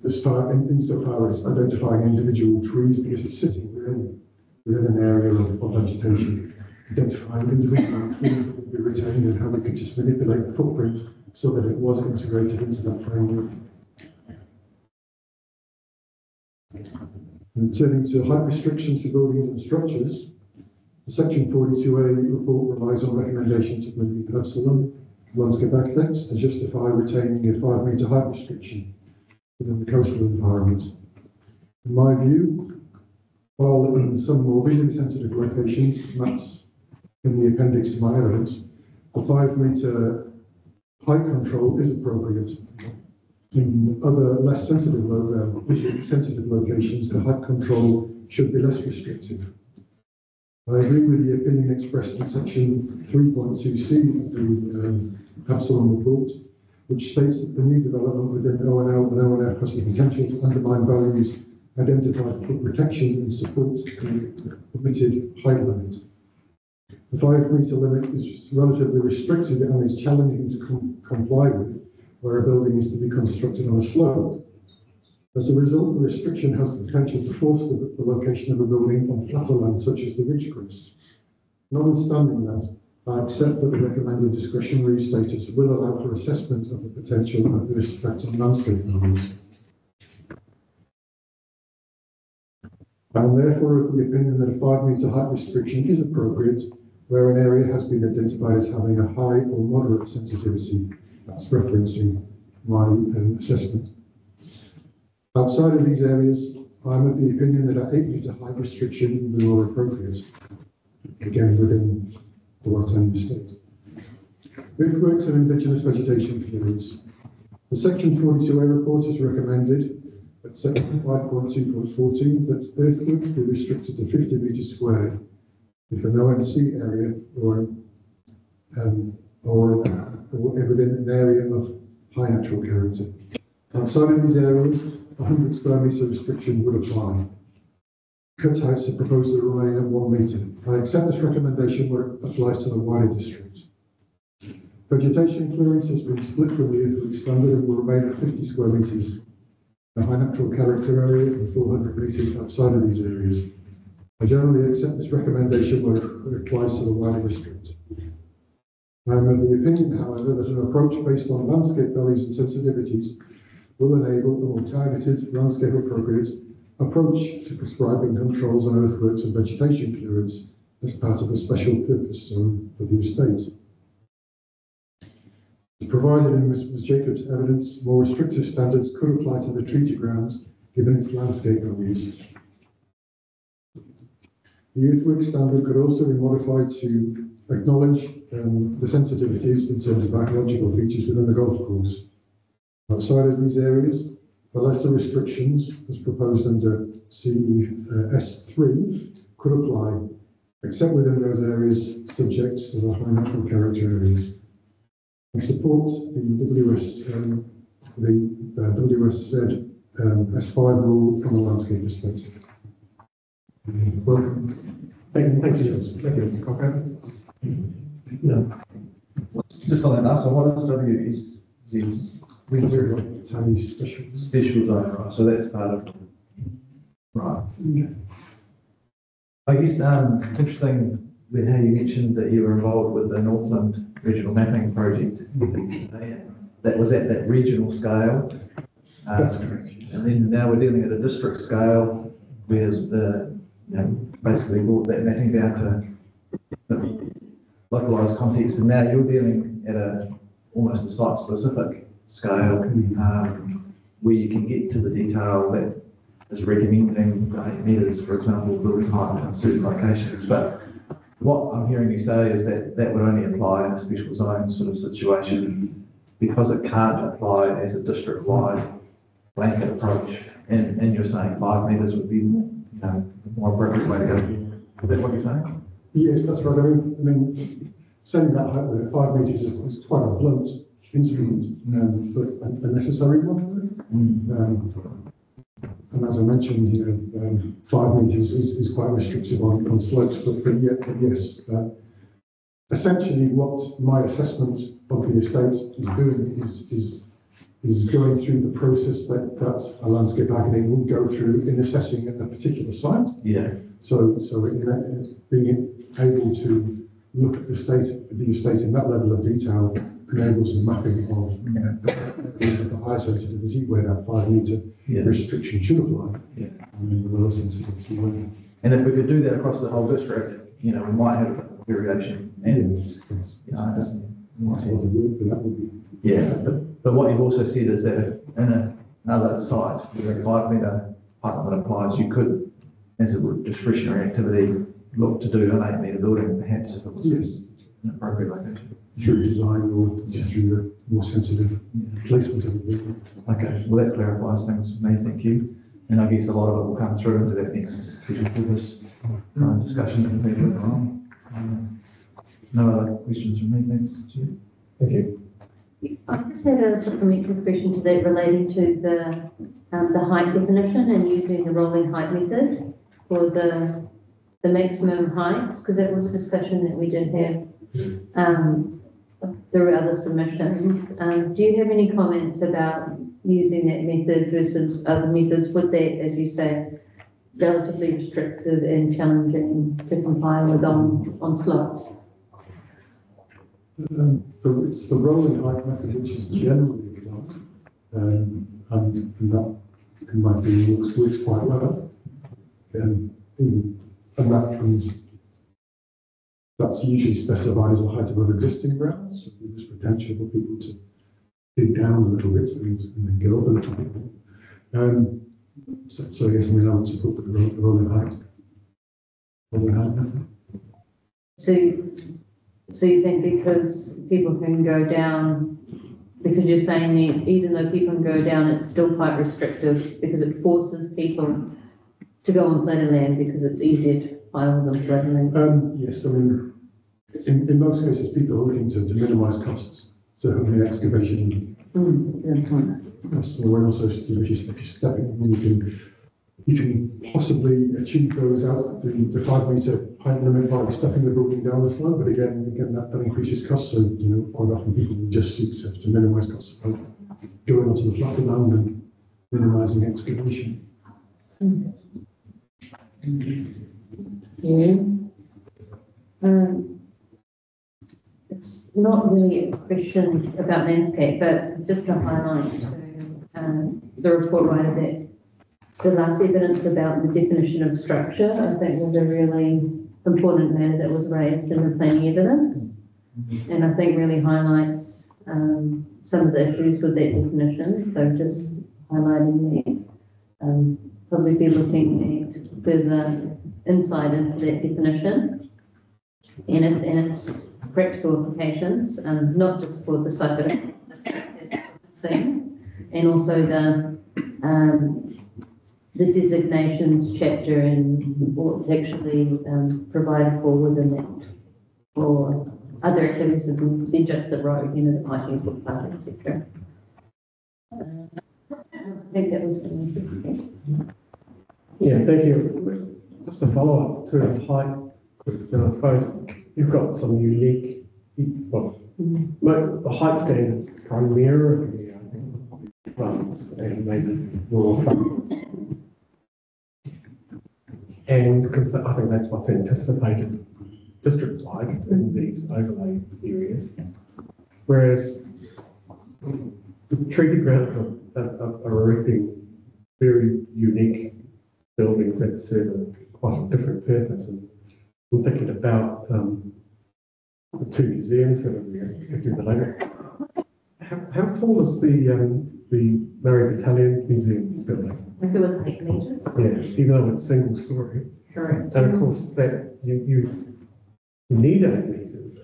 As far, in, insofar as identifying individual trees, because it's sitting within, within an area of, of vegetation, identifying individual trees that would be retained and how we could just manipulate the footprint so that it was integrated into that framework. And turning to height restrictions to buildings and structures, the section forty-two A report relies on recommendations of the Absalom landscape architects to justify retaining a five metre height restriction within the coastal environment. In my view, while in some more visually sensitive locations, maps in the appendix to my evidence, the five metre height control is appropriate. In other less sensitive, lo- uh, visually sensitive locations, the height control should be less restrictive. I agree with the opinion expressed in section three point two C of the um, Absalom report, which states that the new development within ONL and ONF has the potential to undermine values identified for protection and support the permitted height limit. The five metre limit is relatively restricted and is challenging to com- comply with where a building is to be constructed on a slope. As a result, the restriction has the potential to force the, the location of a building on flatter land such as the ridge crest. Notwithstanding that, I accept that the recommended discretionary status will allow for assessment of the potential adverse effects on landscape values. I am therefore of the opinion that a five metre height restriction is appropriate where an area has been identified as having a high or moderate sensitivity. That's referencing my um, assessment. Outside of these areas, I'm of the opinion that an eight metre height restriction would be more appropriate. Again, within the Waitangi estate. Earthworks and indigenous vegetation clearance. The section forty-two A report has recommended at section five point two point fourteen that earthworks be restricted to fifty metres squared if an ONC area or, um, or, or within an area of high natural character. Outside of these areas, a hundred square metre restriction would apply. Cutouts are proposed to remain at one metre. I accept this recommendation where it applies to the wider district. Vegetation clearance has been split from the earthwork standard and will remain at fifty square metres. A high natural character area and four hundred metres outside of these areas. I generally accept this recommendation where it applies to the wider district. I am of the opinion, however, that an approach based on landscape values and sensitivities will enable a more targeted, landscape appropriate approach to prescribing controls on earthworks and vegetation clearance as part of a special purpose zone for the estate. As provided in. Ms. Jacobs' evidence, more restrictive standards could apply to the treaty grounds given its landscape values. The earthwork standard could also be modified to acknowledge um, the sensitivities in terms of archaeological features within the golf course. Outside of these areas, the lesser restrictions, as proposed under CES three, could apply, except within those areas subject to the high natural character areas. I support the WS, um, the uh, um, S5 rule from a landscape perspective. Thank you, thank you, thank you, Mr. Cocker. Just on that last one, what is WS? Waitangi special. Special zone, right, so that's part of. Right. I guess, um, interesting with how you mentioned that you were involved with the Northland Regional Mapping Project. That was at that regional scale. Um, That's correct. yes. And then now we're dealing at a district scale, whereas the, you know, basically brought that mapping down to the localized context, and now you're dealing at a, almost a site-specific scale, um, where you can get to the detail that is recommending eight metres, for example, building height in certain locations, but what I'm hearing you say is that that would only apply in a special zone sort of situation, because it can't apply as a district-wide blanket approach, and, and you're saying five metres would be, more, the more appropriate way to go. Is that what you're saying? Yes, that's right. I mean, I mean, saying that height limit, five metres is, quite a blunt instrument, um, but a, a necessary one. Um, and as I mentioned, you know, um, five metres is, is quite restrictive on, on slopes, but, but yet, but yes, uh, essentially what my assessment of the estate is doing is, is is going through the process that, that a landscape architect will go through in assessing a particular site. Yeah. So, so being able to look at the state, the estate in that level of detail enables the mapping of of the higher sensitivity where that five metre Yeah. restriction should apply. Yeah. And then the lower sensitivity where. And if we could do that across the whole district, you know, we might have variation. And, it's, you know, that's, it's a lot of work, but that would be. yeah, but, what you've also said is that in a- another site, with a five metre height limit applies, you could, as a discretionary activity, look to do an eight metre building perhaps if it was Yes, an appropriate location. through design or just through the more sensitive placement of the building. Okay, well, that clarifies things for me, thank you. And I guess a lot of it will come through into that next schedule for this uh, discussion that on. Um, No other questions from me, thanks, Chair. Thank you. I just had a supplementary question to that relating to the, um, the height definition and using the rolling height method for the, the maximum heights, because that was a discussion that we did have, um, through other submissions. Um, do you have any comments about using that method versus other methods? Would that, as you say, relatively restrictive and challenging to comply with on, on slopes? Um, but it's the rolling height method which is generally applied. Um, and, and that, in my opinion, works, works quite well. Um, and that comes, that's usually specified as the height above existing ground, so there's potential for people to dig down a little bit and, and then go up a little bit. Um, so, so I guess I mean, I would support the the rolling height. Rolling height method. So, so you think because people can go down, because you're saying that even though people can go down, it's still quite restrictive because it forces people to go on flatter land because it's easier to file them flatter land? Um, yes, I mean, in, in most cases, people are looking to, to minimise costs. So the excavation Hmm, good point. costs, or also, if you're, if you're stepping, you can, you can possibly achieve those out, the, the five metre height limit by stepping the building down the slope, but again, again, that, that increases costs, so, you know, quite often people just seek to, to minimise costs by going onto the flatter land and minimising excavation. Yeah. Um, it's not really a question about landscape, but just to highlight um, the report writer that the last evidence about the definition of structure, I think was a really important matter that was raised in the planning evidence. And I think really highlights, um, some of the issues with that definition, so just highlighting that. Um, probably be looking at further insight into that definition and its, and its practical applications, um, not just for the but things, and also the, um, the designations chapter and what's actually, um, provided for within that for other activities than just the road, you know, the hiking footpath, et cetera. Uh, I think that was. Yeah, thank you. Just a follow-up to the height question, I suppose you've got some unique, well, mo- the height standards primarily, I think, and maybe front. And because I think that's what's anticipated district-wide in these overlay areas. Whereas the treaty grounds are, are, are erecting very unique buildings that serve a quite a different purpose. And I'm thinking about um, the two museums that are there, the later. How, how tall is the um, the Māori Battalion Museum building? I it was eight meters. Yeah, even though it's single story. Correct. And of course, that you, you need eight meters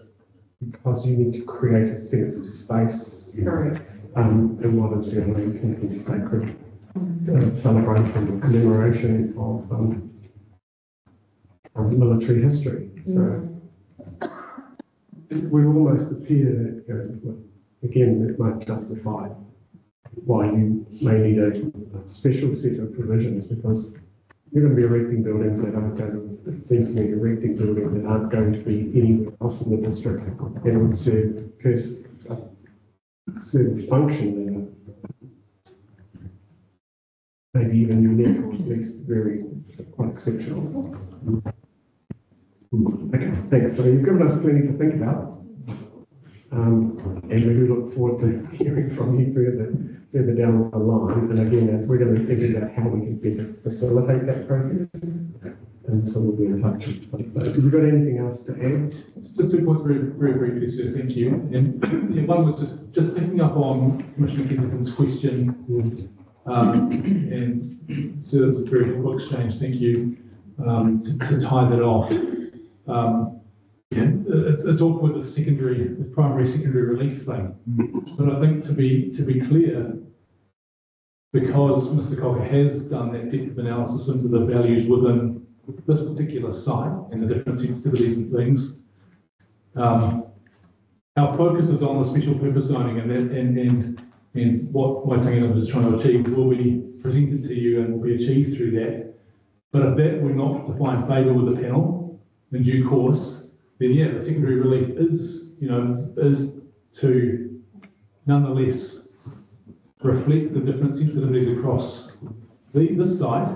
because you need to create a sense of space Correct. um, and what is generally considered sacred uh, celebration or commemoration of um, of military history. So it would almost appear that, again, it might justify why you may need a, special set of provisions because you're going to be erecting buildings that aren't going to, it seems to me, erecting buildings that aren't going to be anywhere else in the district and would serve, pers- uh, serve function maybe even unique or at least very quite exceptional. Okay, thanks. So you've given us plenty to think about. Um, and we do look forward to hearing from you further, further down the line. And again, we're going to be thinking about how we can better facilitate that process. And so we'll be in touch. So, Have you got anything else to add? Just two points very, very briefly, sir, thank you. And yeah, one was just, just picking up on Commissioner Kensington's question. Um, and so that was a very helpful exchange, thank you, um, to, to tie that off. Um, yeah, it's, it's awkward with the secondary, the primary, secondary relief thing. But I think to be, to be clear, because Mr Cocker has done that depth of analysis into the values within this particular site and the different sensitivities and things, um, our focus is on the special purpose zoning and that, and, and, and what Waitangi is trying to achieve will be presented to you and will be achieved through that. But if that were not to find favour with the panel in due course, then yeah, the secondary relief is, you know, is to nonetheless reflect the different sensitivities across the, this site,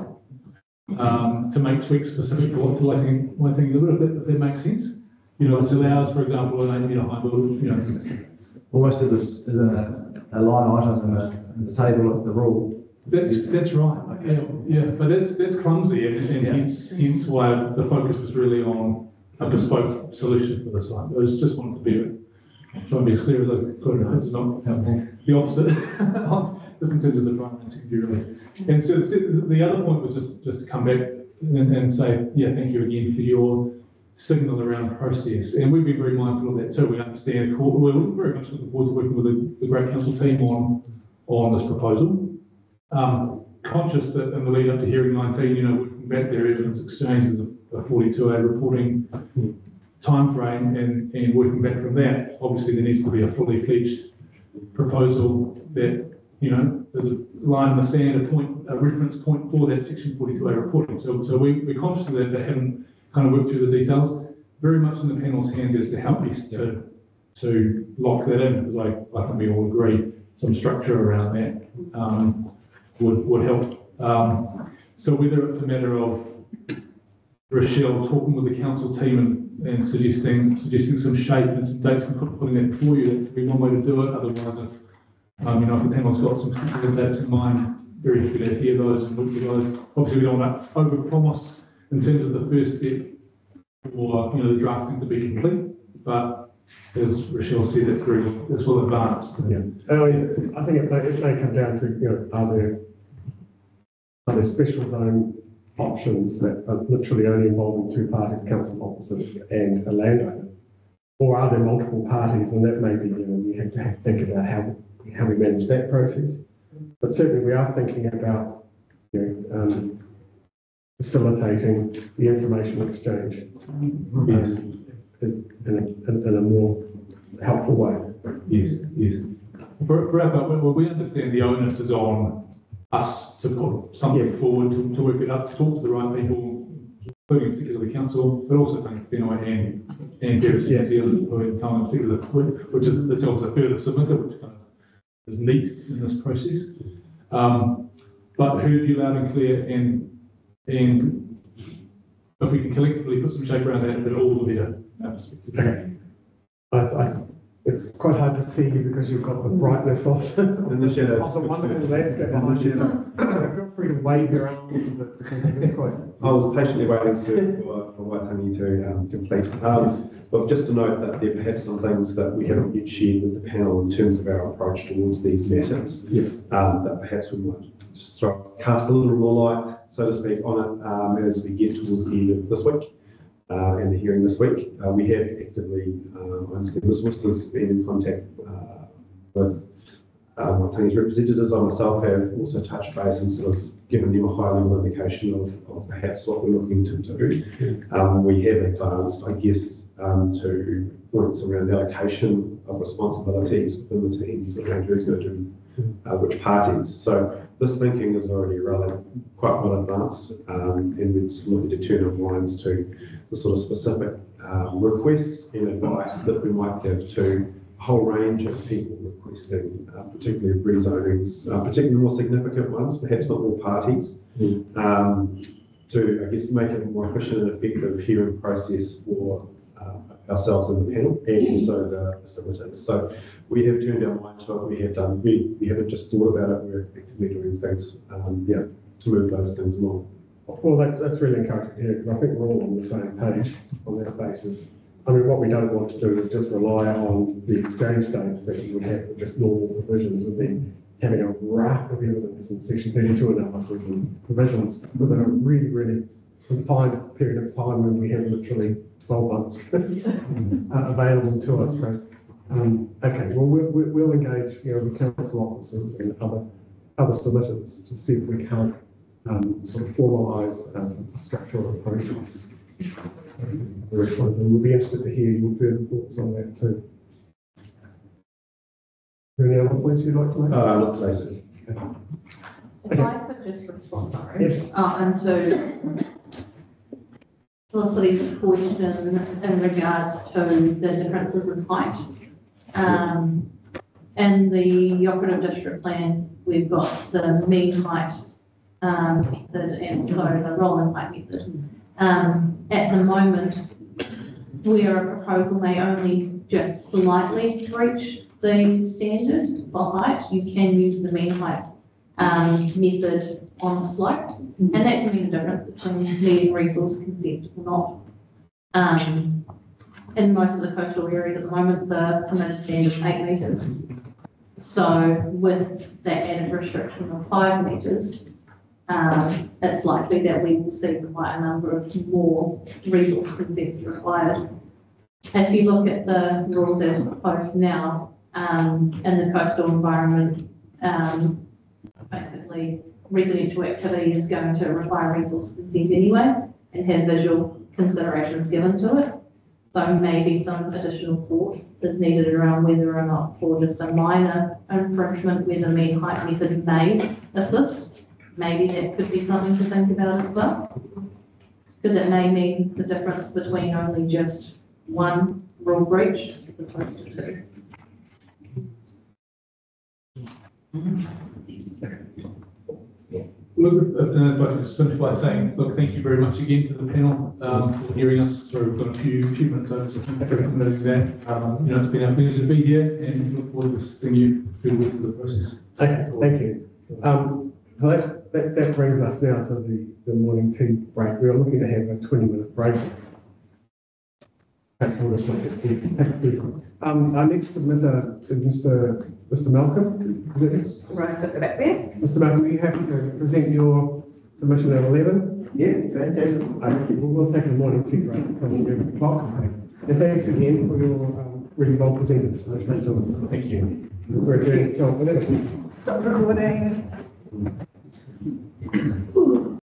um, to make tweaks specific to what, to lighting, lighting, if that, if that makes sense. You know, it allows, for example, an, you know, high build, you know, Almost as a, as a, a line item in the, in the table of the rule. That's, that's right, okay, yeah, but that's, that's clumsy, and, and Yeah. hence, hence why the focus is really on a bespoke solution for the site. I was just wanted to be, try and be as clear as I could, it's not the opposite, just in terms of the and secondary relief. And so the, the other point was just, just to come back and, and say, yeah, thank you again for your signal around process, and we've been very mindful of that too, we understand, we're very much looking forward to working with the, the Great Council team on, on this proposal. Um, conscious that in the lead up to hearing nineteen, you know, working back their evidence exchange is a- a forty-two A reporting timeframe and, and working back from that, obviously there needs to be a fully fledged proposal that, you know, there's a line in the sand, a point, a reference point for that section forty-two A reporting. So, so we, we're conscious of that, they haven't kind of worked through the details, very much in the panel's hands as to how best to, to lock that in, because I, I think we all agree, some structure around that, um, would, would help. Um, so whether it's a matter of Rochelle talking with the council team and, and suggesting, suggesting some shape and some dates and putting that for you, that could be one way to do it, otherwise if, um, you know, if panel's got some dates in mind, very happy to hear those and look for those. Obviously, we don't want to over-promise in terms of the first step or, you know, the drafting to be complete, but as Rochelle said, it's very, it's well advanced. Yeah. I think it may, it may come down to, you know, are there, are there special zone options that are literally only involving two parties, council officers and a landowner? Or are there multiple parties, and that may be, you know, we have to have to think about how, how we manage that process. But certainly we are thinking about, you know, um, facilitating the information exchange. um, In a, in a more helpful way. Yes, yes. For, for our well, we understand the onus is on us to put something Yes. forward, to, to work it up, to talk to the right people, including particularly the council, but also thanks to Benoit and, and Garrett Yeah. New Zealand, who in time in particular, which- is, themselves a further submitter, which kind of is neat in this process. Um, but heard you loud and clear and, and if we can collectively put some shape around that, then all will be a, our perspective. Okay. I, I, it's quite hard to see you because you've got the brightness of, In the shadows. of the wonderful landscape behind you. So Feel free to wave your arms a bit because it's quite. I was patiently waiting to, for, for Waitangi to um, complete. Um, but just to note that there are perhaps some things that we haven't yet shared with the panel in terms of our approach towards these matters. Yes. Um, that perhaps we might just throw, cast a little more light, so to speak, on it um, as we get towards the end of this week. Uh, and the hearing this week, uh, we have actively, um, I understand Ms. Worcester's been in contact uh, with uh, Waitangi's representatives. I myself have also touched base and sort of given them a high level indication of, of perhaps what we're looking to do. Um, we have advanced, I guess, um, to points around the allocation of responsibilities within the teams around who's going to do uh, which parties. So this thinking is already really quite well advanced, um, and we're just looking to turn our minds to the sort of specific um, requests and advice that we might give to a whole range of people requesting, uh, particularly rezonings, uh, particularly more significant ones, perhaps not all parties, um, to, I guess, make it a more efficient and effective hearing process for uh, ourselves in the panel and also the facilitators. So we have turned our mind to it, we have done, we, we haven't just thought about it, we're actively doing things, um, yeah, to move those things along. Well, that's, that's really encouraging hear, because I think we're all on the same page on that basis. I mean, what we don't want to do is just rely on the exchange dates that you would have with just normal provisions and then having a raft of evidence in section thirty-two analysis and provisions within a really, really confined period of time when we have literally twelve months uh, available to us. So, um, okay, well, we'll, we'll we'll engage, you know, with council officers and other, other submitters to see if we can um, sort of formalise um, the structure of the process. And we'll be interested to hear your further thoughts on that too. Are there Any other points you'd like to make? Uh, not today, sir. If I could just respond, sorry. Yes. Uh, and to Felicity's question in regards to the differences in height. Um, in the operative district plan, we've got the mean height, um, method and so the rolling height method. Um, at the moment, where a proposal may only just slightly breach the standard for height, you can use the mean height um, method on slope. And that can mean the difference between needing resource consent or not. Um, in most of the coastal areas at the moment, the permitted standard is eight metres. So with that added restriction of five metres, um, it's likely that we will see quite a number of more resource consents required. If you look at the rules as proposed now, um, in the coastal environment, um, basically residential activity is going to require resource consent anyway and have visual considerations given to it. So maybe some additional thought is needed around whether or not for just a minor infringement, where the mean height method may assist. Maybe that could be something to think about as well. Because it may mean the difference between only just one rule breach as opposed to two. Mm-hmm. Look, uh, uh, if I could just finish by saying, look, thank you very much again to the panel, um, for hearing us. Sorry, we've got a few, few minutes over, so thank you for committing that. Um, you know, it's been our pleasure to be here and look forward to assisting you through the through the process. Okay, thank you. Um, so that, that, that brings us now to the, the morning tea break. We are looking to have a twenty minute break. Um, our next submitter is Mr. Mr. Malcolm. Yes. Right at the back there. Mr. Malcolm, are you happy to present your submission at eleven? Yeah, fantastic. Okay, we'll, we'll take a morning tea break until eleven o'clock. And thanks again for your, um, really well presented submission. Thank you. We're adjourned until eleven. Stop recording.